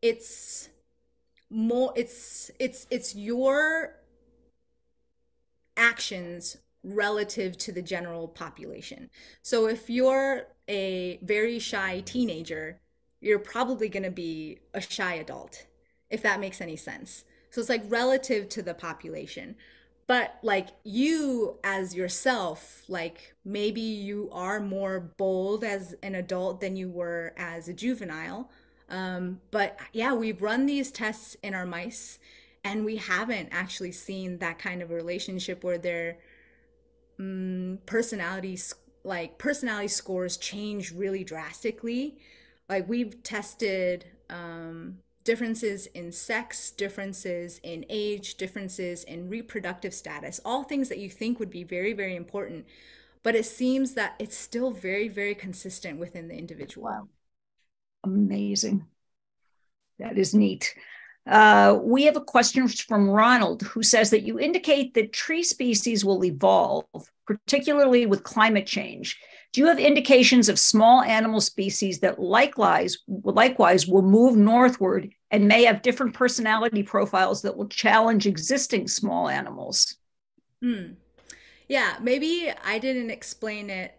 it's more it's it's it's your actions relative to the general population. So if you're a very shy teenager, you're probably going to be a shy adult, if that makes any sense. So it's like relative to the population. But like you as yourself, like maybe you are more bold as an adult than you were as a juvenile. Um, but yeah, we've run these tests in our mice and we haven't actually seen that kind of relationship where their um, personality like personality scores change really drastically like we've tested um, differences in sex differences in age differences in reproductive status all things that you think would be very very important but it seems that it's still very very consistent within the individual wow. amazing that is neat uh, we have a question from Ronald who says that you indicate that tree species will evolve, particularly with climate change. Do you have indications of small animal species that likewise, likewise will move northward and may have different personality profiles that will challenge existing small animals? Hmm. Yeah, maybe I didn't explain it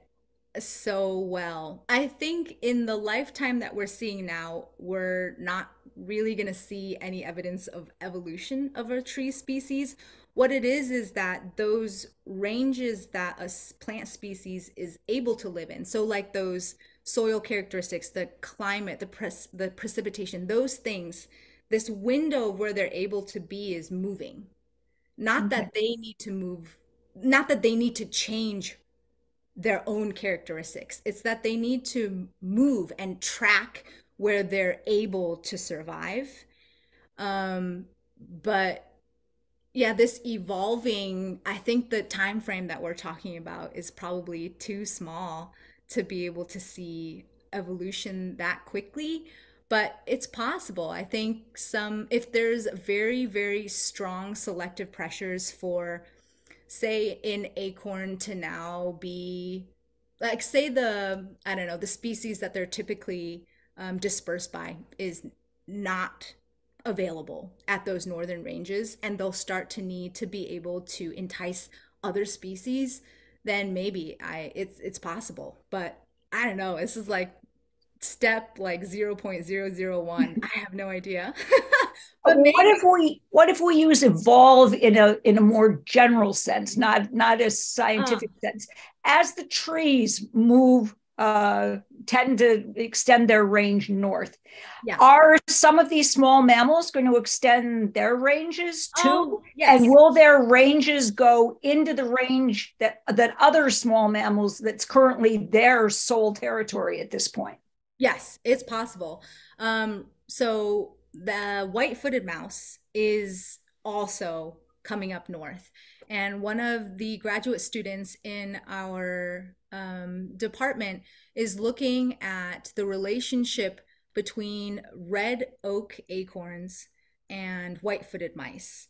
so well. I think in the lifetime that we're seeing now, we're not really going to see any evidence of evolution of a tree species. What it is is that those ranges that a plant species is able to live in, so like those soil characteristics, the climate, the pres- the precipitation, those things, this window where they're able to be is moving. Not okay. that they need to move, not that they need to change their own characteristics. It's that they need to move and track where they're able to survive. Um, but yeah, this evolving, I think the time frame that we're talking about is probably too small to be able to see evolution that quickly but it's possible. I think some, if there's very, very strong selective pressures for, say, in acorn to now be, like, say, the, I don't know, the species that they're typically um, dispersed by is not available at those northern ranges and they'll start to need to be able to entice other species then maybe i it's it's possible. But i don't know this is like step like 0.001 i have no idea. But maybe- what if we what if we use evolve in a in a more general sense not not a scientific uh, sense? As the trees move uh, tend to extend their range north. Yeah. Are some of these small mammals going to extend their ranges too? Oh, yes. And will their ranges go into the range that that other small mammals that's currently their sole territory at this point? Yes, it's possible. Um, so the white-footed mouse is also coming up north. And one of the graduate students in our um, department is looking at the relationship between red oak acorns and white footed mice.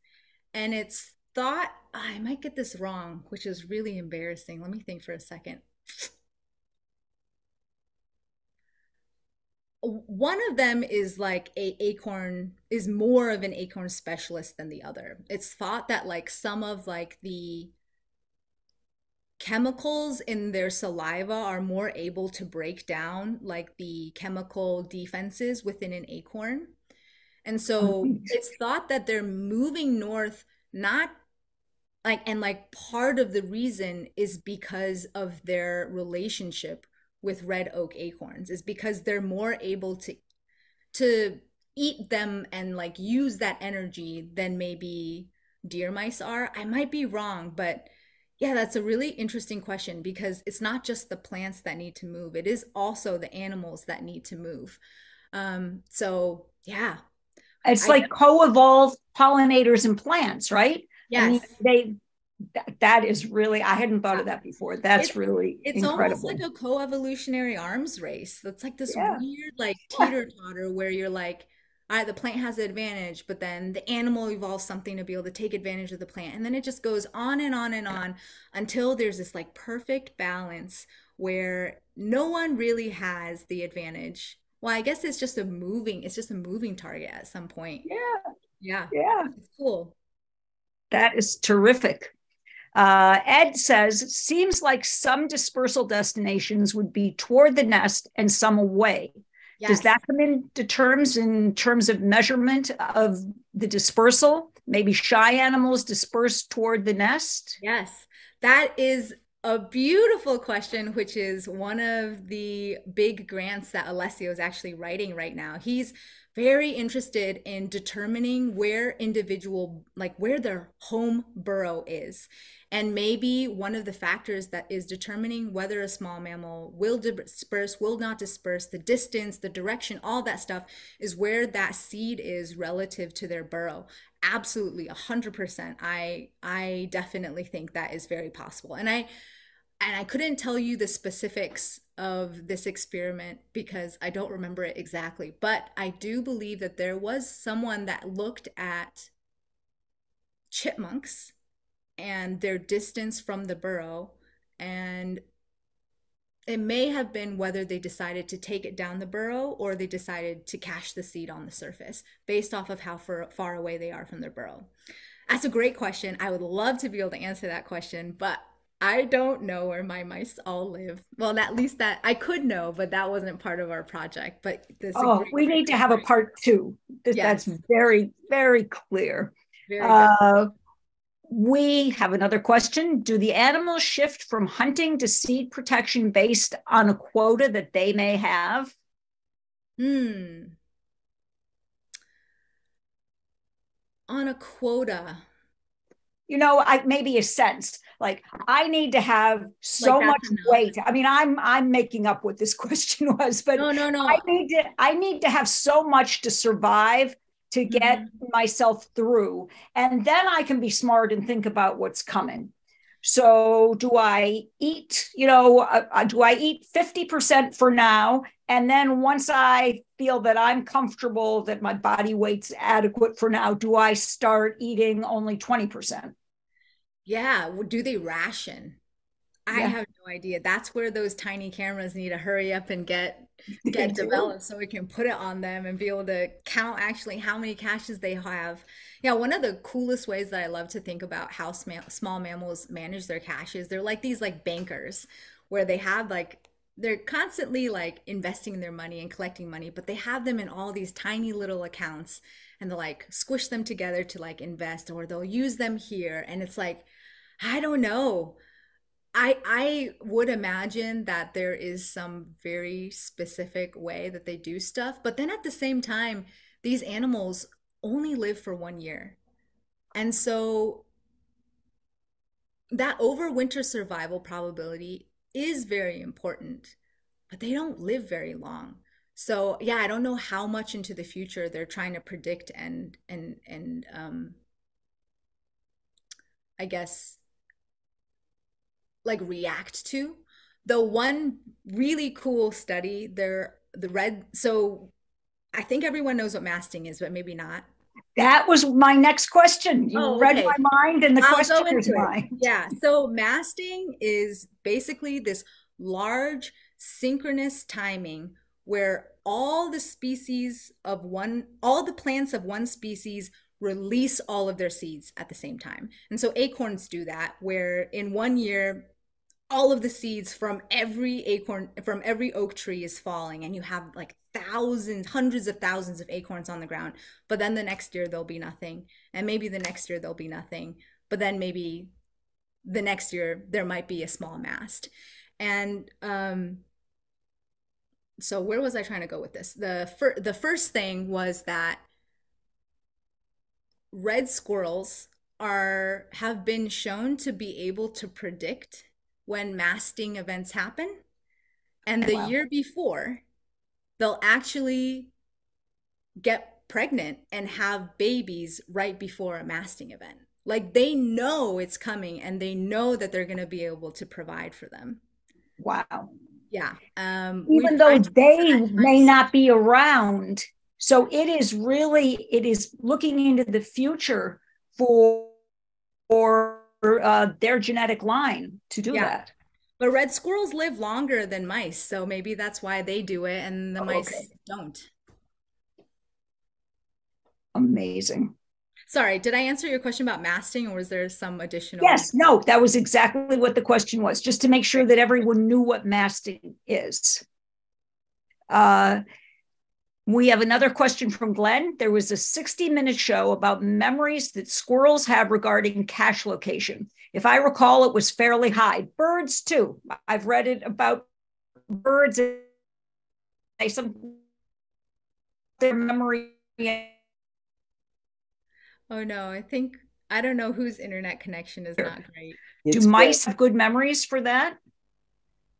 And it's thought, I might get this wrong, which is really embarrassing. Let me think for a second. one of them is like a acorn is more of an acorn specialist than the other it's thought that like some of like the chemicals in their saliva are more able to break down like the chemical defenses within an acorn and so oh, it's thought that they're moving north not like and like part of the reason is because of their relationship with red oak acorns is because they're more able to to eat them and like use that energy than maybe deer mice are. I might be wrong, but yeah, that's a really interesting question because it's not just the plants that need to move, it is also the animals that need to move. Um, so, yeah. It's I, like co evolved pollinators and plants, right? Yes. I mean, they that, that is really i hadn't thought of that before that's it's, really it's incredible. almost like a co-evolutionary arms race that's like this yeah. weird like teeter-totter where you're like all right, the plant has the advantage, but then the animal evolves something to be able to take advantage of the plant. And then it just goes on and on and on until there's this like perfect balance where no one really has the advantage. Well, I guess it's just a moving, it's just a moving target at some point. Yeah. Yeah. Yeah. It's cool. That is terrific. Uh, Ed says, seems like some dispersal destinations would be toward the nest and some away. Yes. Does that come into terms in terms of measurement of the dispersal? Maybe shy animals disperse toward the nest? Yes, that is a beautiful question, which is one of the big grants that Alessio is actually writing right now. He's very interested in determining where individual, like where their home burrow is. And maybe one of the factors that is determining whether a small mammal will disperse, will not disperse, the distance, the direction, all that stuff is where that seed is relative to their burrow. Absolutely, 100%. I I definitely think that is very possible. And I and I couldn't tell you the specifics of this experiment because I don't remember it exactly, but I do believe that there was someone that looked at chipmunks and their distance from the burrow and it may have been whether they decided to take it down the burrow or they decided to cache the seed on the surface based off of how far, far away they are from their burrow. That's a great question. I would love to be able to answer that question, but I don't know where my mice all live. Well, at least that I could know, but that wasn't part of our project. But this oh, we need to have a part two. Yes. That's very, very clear. Very uh, we have another question. Do the animals shift from hunting to seed protection based on a quota that they may have? Hmm. On a quota. You know, I maybe a sense like I need to have so like much enough. weight. I mean, I'm I'm making up what this question was, but no, no, no. I need to I need to have so much to survive to get mm-hmm. myself through. And then I can be smart and think about what's coming. So, do I eat, you know, uh, uh do I eat 50% for now? And then once I feel that I'm comfortable, that my body weight's adequate for now, do I start eating only 20%? Yeah. Do they ration? I yeah. have no idea. That's where those tiny cameras need to hurry up and get get developed so we can put it on them and be able to count actually how many caches they have. Yeah, one of the coolest ways that I love to think about how small mammals manage their caches, they're like these like bankers where they have like they're constantly like investing their money and collecting money, but they have them in all these tiny little accounts and they'll like squish them together to like invest or they'll use them here and it's like I don't know I I would imagine that there is some very specific way that they do stuff, but then at the same time, these animals only live for one year. And so that overwinter survival probability is very important, but they don't live very long. So yeah, I don't know how much into the future they're trying to predict and and and um I guess like react to. The one really cool study, there the red so I think everyone knows what masting is, but maybe not. That was my next question. You oh, read my mind and the I'll question was mine. Yeah. So masting is basically this large synchronous timing where all the species of one all the plants of one species release all of their seeds at the same time. And so acorns do that where in one year all of the seeds from every acorn from every oak tree is falling and you have like thousands hundreds of thousands of acorns on the ground but then the next year there'll be nothing and maybe the next year there'll be nothing but then maybe the next year there might be a small mast. And um so where was i trying to go with this? The fir- the first thing was that red squirrels are have been shown to be able to predict when masting events happen. And the wow. year before, they'll actually get pregnant and have babies right before a masting event. Like they know it's coming and they know that they're going to be able to provide for them. Wow. Yeah. Um, Even though they may not be around, So it is really it is looking into the future for for uh, their genetic line to do yeah. that. But red squirrels live longer than mice, so maybe that's why they do it and the oh, mice okay. don't. Amazing. Sorry, did I answer your question about masting or was there some additional? Yes, no, that was exactly what the question was, just to make sure that everyone knew what masting is. Uh, we have another question from Glenn. There was a 60 minute show about memories that squirrels have regarding cache location. If I recall, it was fairly high. Birds, too. I've read it about birds. They some their memory. Oh no, I think I don't know whose internet connection is not great. It's Do mice have good memories for that?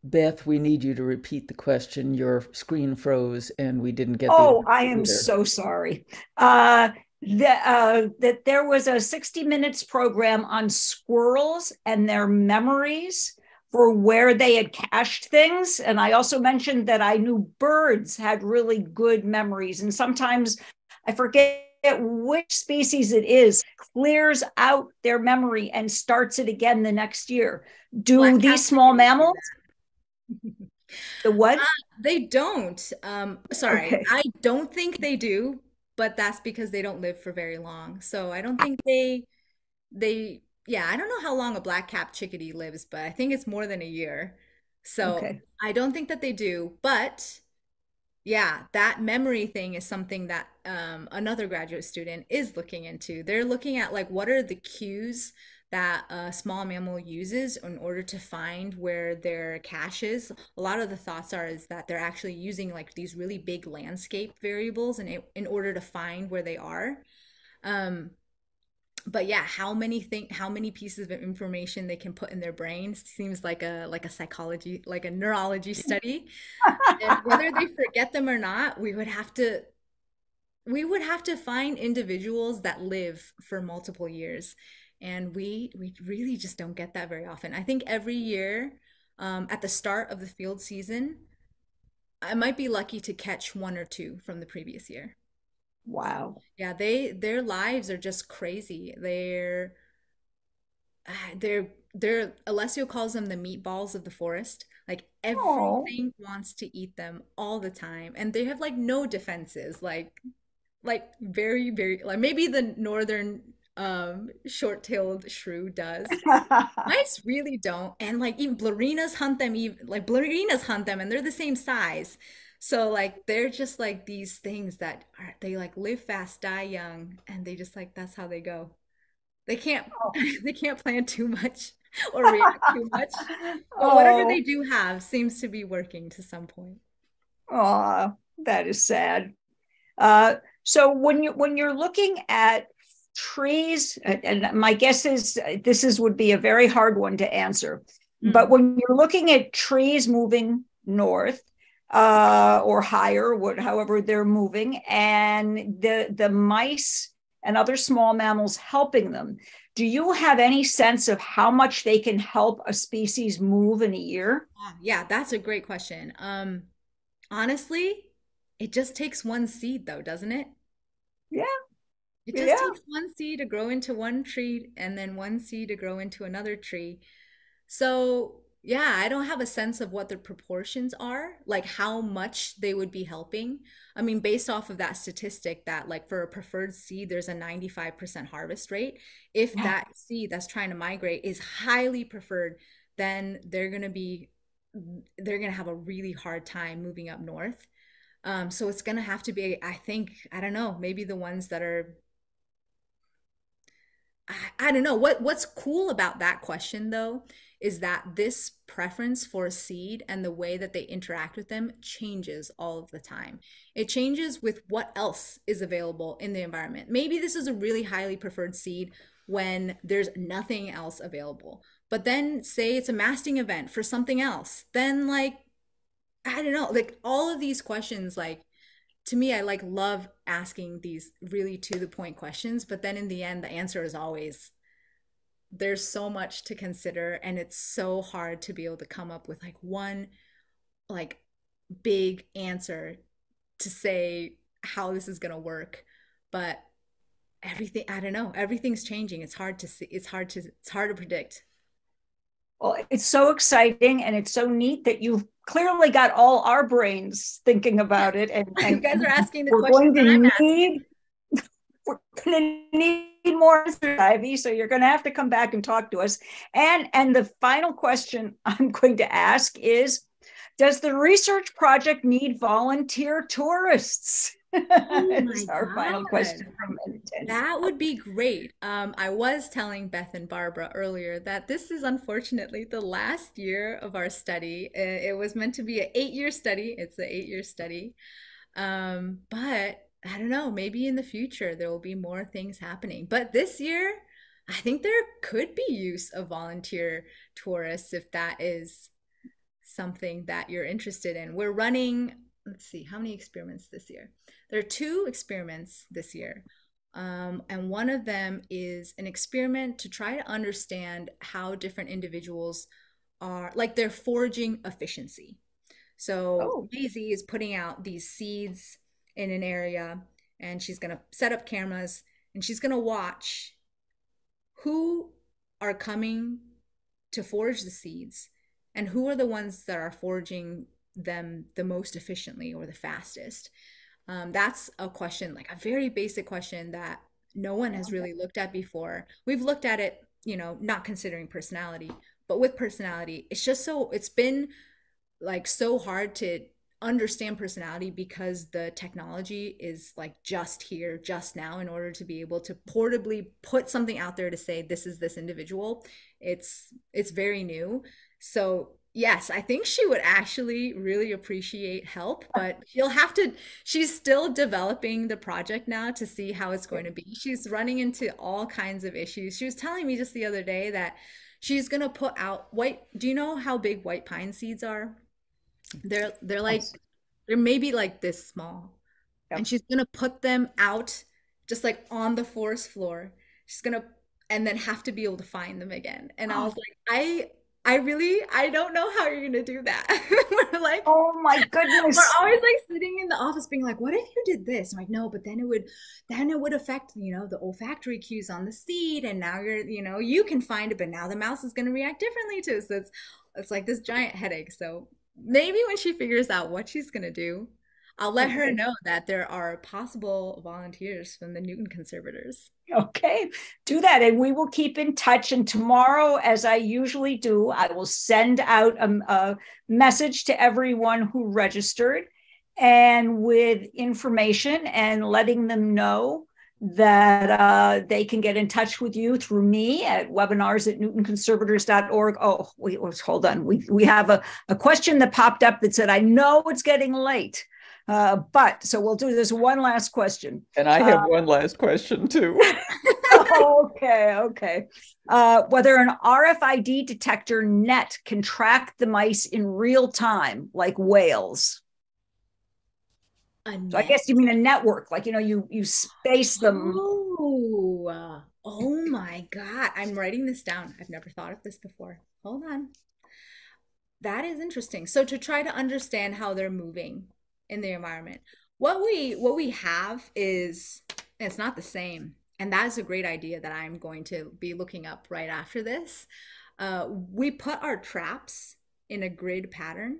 Beth, we need you to repeat the question. Your screen froze and we didn't get. Oh, I am either. so sorry. Uh, that uh, that there was a 60 minutes program on squirrels and their memories for where they had cached things. And I also mentioned that I knew birds had really good memories. And sometimes I forget which species it is, clears out their memory and starts it again the next year. Do Black these small mammals? The what? Uh, they don't. Um, sorry, okay. I don't think they do, but that's because they don't live for very long. So I don't think they they yeah, I don't know how long a black cap chickadee lives, but I think it's more than a year. So okay. I don't think that they do, but yeah, that memory thing is something that um, another graduate student is looking into. They're looking at like what are the cues that a small mammal uses in order to find where their cache is. A lot of the thoughts are is that they're actually using like these really big landscape variables in in order to find where they are. Um, but yeah, how many think how many pieces of information they can put in their brain seems like a like a psychology like a neurology study. and whether they forget them or not, we would have to we would have to find individuals that live for multiple years and we we really just don't get that very often. I think every year um, at the start of the field season i might be lucky to catch one or two from the previous year. Wow. Yeah they their lives are just crazy. They're ah, they're they're alessio calls them the meatballs of the forest. Like everything Aww. wants to eat them all the time. And they have like no defenses. Like like very very like maybe the northern um short-tailed shrew does. Mice really don't and like even blarinas hunt them even like blarinas hunt them and they're the same size. So like they're just like these things that are they like live fast die young and they just like that's how they go. They can't oh. they can't plan too much or react too much but oh. whatever they do have seems to be working to some point. Oh that is sad. Uh so when you when you're looking at trees, and my guess is this is would be a very hard one to answer. Mm-hmm. But when you're looking at trees moving north uh, or higher, what, however they're moving, and the the mice and other small mammals helping them, do you have any sense of how much they can help a species move in a year? Yeah, that's a great question. Um, honestly, it just takes one seed, though, doesn't it? Yeah, it just yeah. takes one seed to grow into one tree and then one seed to grow into another tree. So, yeah, I don't have a sense of what the proportions are, like how much they would be helping. I mean, based off of that statistic that like for a preferred seed there's a 95% harvest rate, if yeah. that seed that's trying to migrate is highly preferred, then they're going to be they're going to have a really hard time moving up north. Um, so it's going to have to be, I think, I don't know, maybe the ones that are I, don't know what what's cool about that question though is that this preference for a seed and the way that they interact with them changes all of the time. It changes with what else is available in the environment. Maybe this is a really highly preferred seed when there's nothing else available. But then say it's a masting event for something else. Then like I don't know, like all of these questions like to me i like love asking these really to the point questions but then in the end the answer is always there's so much to consider and it's so hard to be able to come up with like one like big answer to say how this is to work. But everything, I don't know, everything's changing. It's hard to see, it's hard to, it's hard to predict. Well, it's so exciting and it's so neat that you've clearly got all our brains thinking about it. And, and you guys are asking the we're questions going to need, We're going to need more answers, Ivy. So you're going to have to come back and talk to us. And and the final question I'm going to ask is, does the research project need volunteer tourists? Oh our God. final question from That would be great. Um, I was telling Beth and Barbara earlier that this is unfortunately the last year of our study. It was meant to be an eight-year study. It's an eight-year study, um, but I don't know. Maybe in the future there will be more things happening. But this year, I think there could be use of volunteer tourists if that is something that you're interested in. We're running let's see, how many experiments this year? There are two experiments this year. Um, and one of them is an experiment to try to understand how different individuals are, like their foraging efficiency. So oh. Daisy is putting out these seeds in an area and she's going to set up cameras and she's going to watch who are coming to forage the seeds and who are the ones that are foraging them the most efficiently or the fastest? Um, that's a question, like a very basic question that no one has really looked at before. We've looked at it, you know, not considering personality, but with personality, it's just so, it's been like so hard to understand personality because the technology is like just here just now in order to be able to portably put something out there to say this is this individual it's it's very new so yes, I think she would actually really appreciate help, but she'll have to, she's still developing the project now to see how it's going to be. She's running into all kinds of issues. She was telling me just the other day that she's going to put out white, do you know how big white pine seeds are? They're, they're like, they're maybe like this small. Yep. And she's going to put them out just like on the forest floor. She's going to and then have to be able to find them again. And I oh. was like, I I really, I don't know how you're gonna do that. we're like, oh my goodness. We're always like sitting in the office being like, what if you did this? I'm like, no, but then it would, then it would affect, you know, the olfactory cues on the seed. And now you're, you know, you can find it, but now the mouse is gonna react differently to it. So it's, it's like this giant headache. So maybe when she figures out what she's gonna do, I'll let her know that there are possible volunteers from the Newton Conservators. Okay, do that. And we will keep in touch. And tomorrow, as I usually do, I will send out a, a message to everyone who registered and with information and letting them know that uh, they can get in touch with you through me at webinars at newtonconservators.org. Oh, wait, hold on. We, we have a, a question that popped up that said, I know it's getting late. Uh, but so we'll do this one last question. And I have uh, one last question too. okay, okay. Uh, whether an RFID detector net can track the mice in real time, like whales. So I guess you mean a network, like you know, you you space them. Oh, oh my God! I'm writing this down. I've never thought of this before. Hold on. That is interesting. So to try to understand how they're moving in the environment. What we what we have is it's not the same. And that is a great idea that I'm going to be looking up right after this. Uh, we put our traps in a grid pattern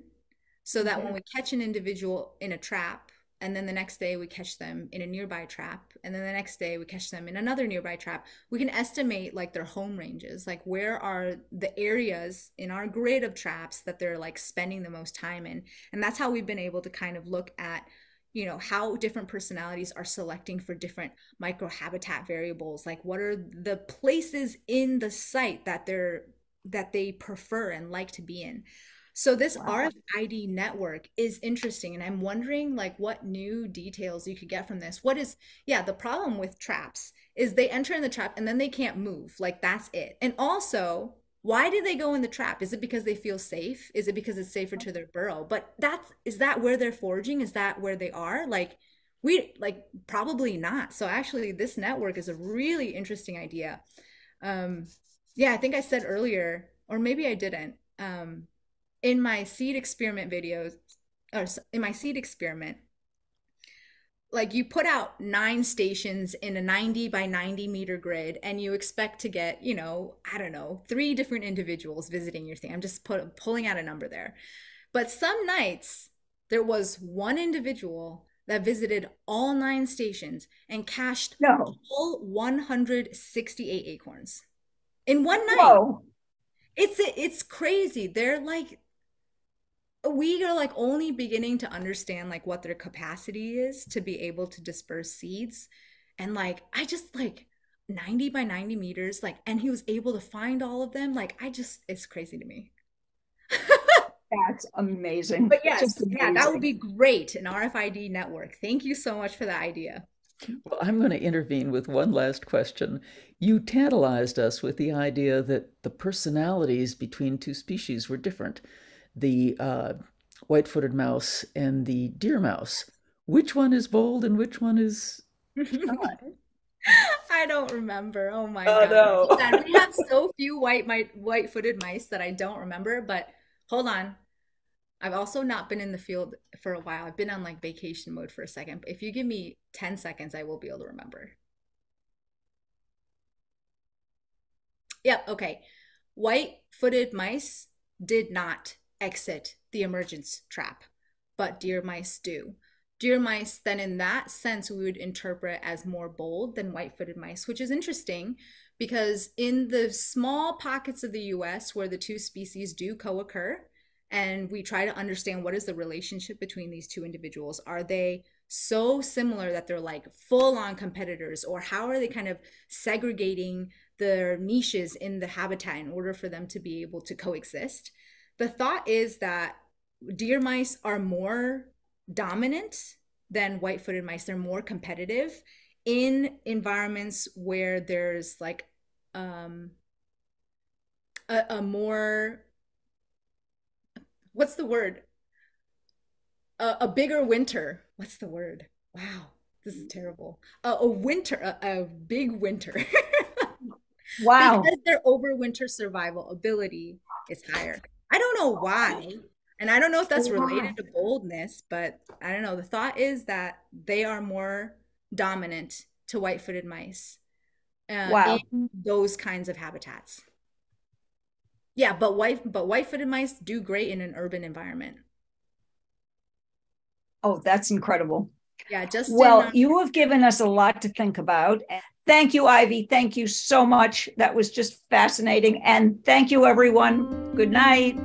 so that when we catch an individual in a trap, and then the next day we catch them in a nearby trap and then the next day we catch them in another nearby trap. We can estimate like their home ranges like where are the areas in our grid of traps that they're like spending the most time in. And that's how we've been able to kind of look at you know how different personalities are selecting for different microhabitat variables. Like what are the places in the site that they're that they prefer and like to be in so this wow. RFID network is interesting and I'm wondering like what new details you could get from this. What is yeah, the problem with traps is they enter in the trap and then they can't move. Like that's it. And also, why do they go in the trap? Is it because they feel safe? Is it because it's safer to their burrow? But that's is that where they're foraging? Is that where they are? Like we like probably not. So actually this network is a really interesting idea. Um yeah, I think I said earlier or maybe I didn't. Um in my seed experiment videos, or in my seed experiment, like you put out nine stations in a 90 by 90 meter grid and you expect to get you know i don't know three different individuals visiting your thing i'm just put, pulling out a number there but some nights there was one individual that visited all nine stations and cached no. all 168 acorns in one night Whoa. it's it's crazy they're like we are like only beginning to understand like what their capacity is to be able to disperse seeds. And like i just like 90 by 90 meters like and he was able to find all of them. Like i just it's crazy to me. That's amazing. But yes amazing. yeah that would be great an rfid network. Thank you so much for the idea. Well, I'm going to intervene with one last question. You tantalized us with the idea that the personalities between two species were different the uh, white footed mouse and the deer mouse. Which one is bold and which one is not? I don't remember. Oh my oh, god. No. we have so few white white footed mice that I don't remember, but hold on. I've also not been in the field for a while. I've been on like vacation mode for a second. But if you give me 10 seconds, I will be able to remember. Yep, okay. White footed mice did not exit the emergence trap, but deer mice do. Deer mice, then in that sense, we would interpret as more bold than white footed mice, which is interesting because in the small pockets of the US where the two species do co occur, and we try to understand what is the relationship between these two individuals, are they so similar that they're like full on competitors, or how are they kind of segregating their niches in the habitat in order for them to be able to coexist? The thought is that deer mice are more dominant than white footed mice. They're more competitive in environments where there's like um, a, a more, what's the word? A, a, bigger winter. What's the word? Wow, this is terrible. A, a winter, a, a big winter. wow. Because their overwinter survival ability is higher. I don't know why. And I don't know if that's related to boldness, but I don't know. The thought is that they are more dominant to white footed mice uh, wow. in those kinds of habitats. Yeah, but white but white footed mice do great in an urban environment. Oh, that's incredible. Yeah, just well, um, you have given us a lot to think about. Thank you, Ivy. Thank you so much. That was just fascinating. And thank you, everyone. Good night.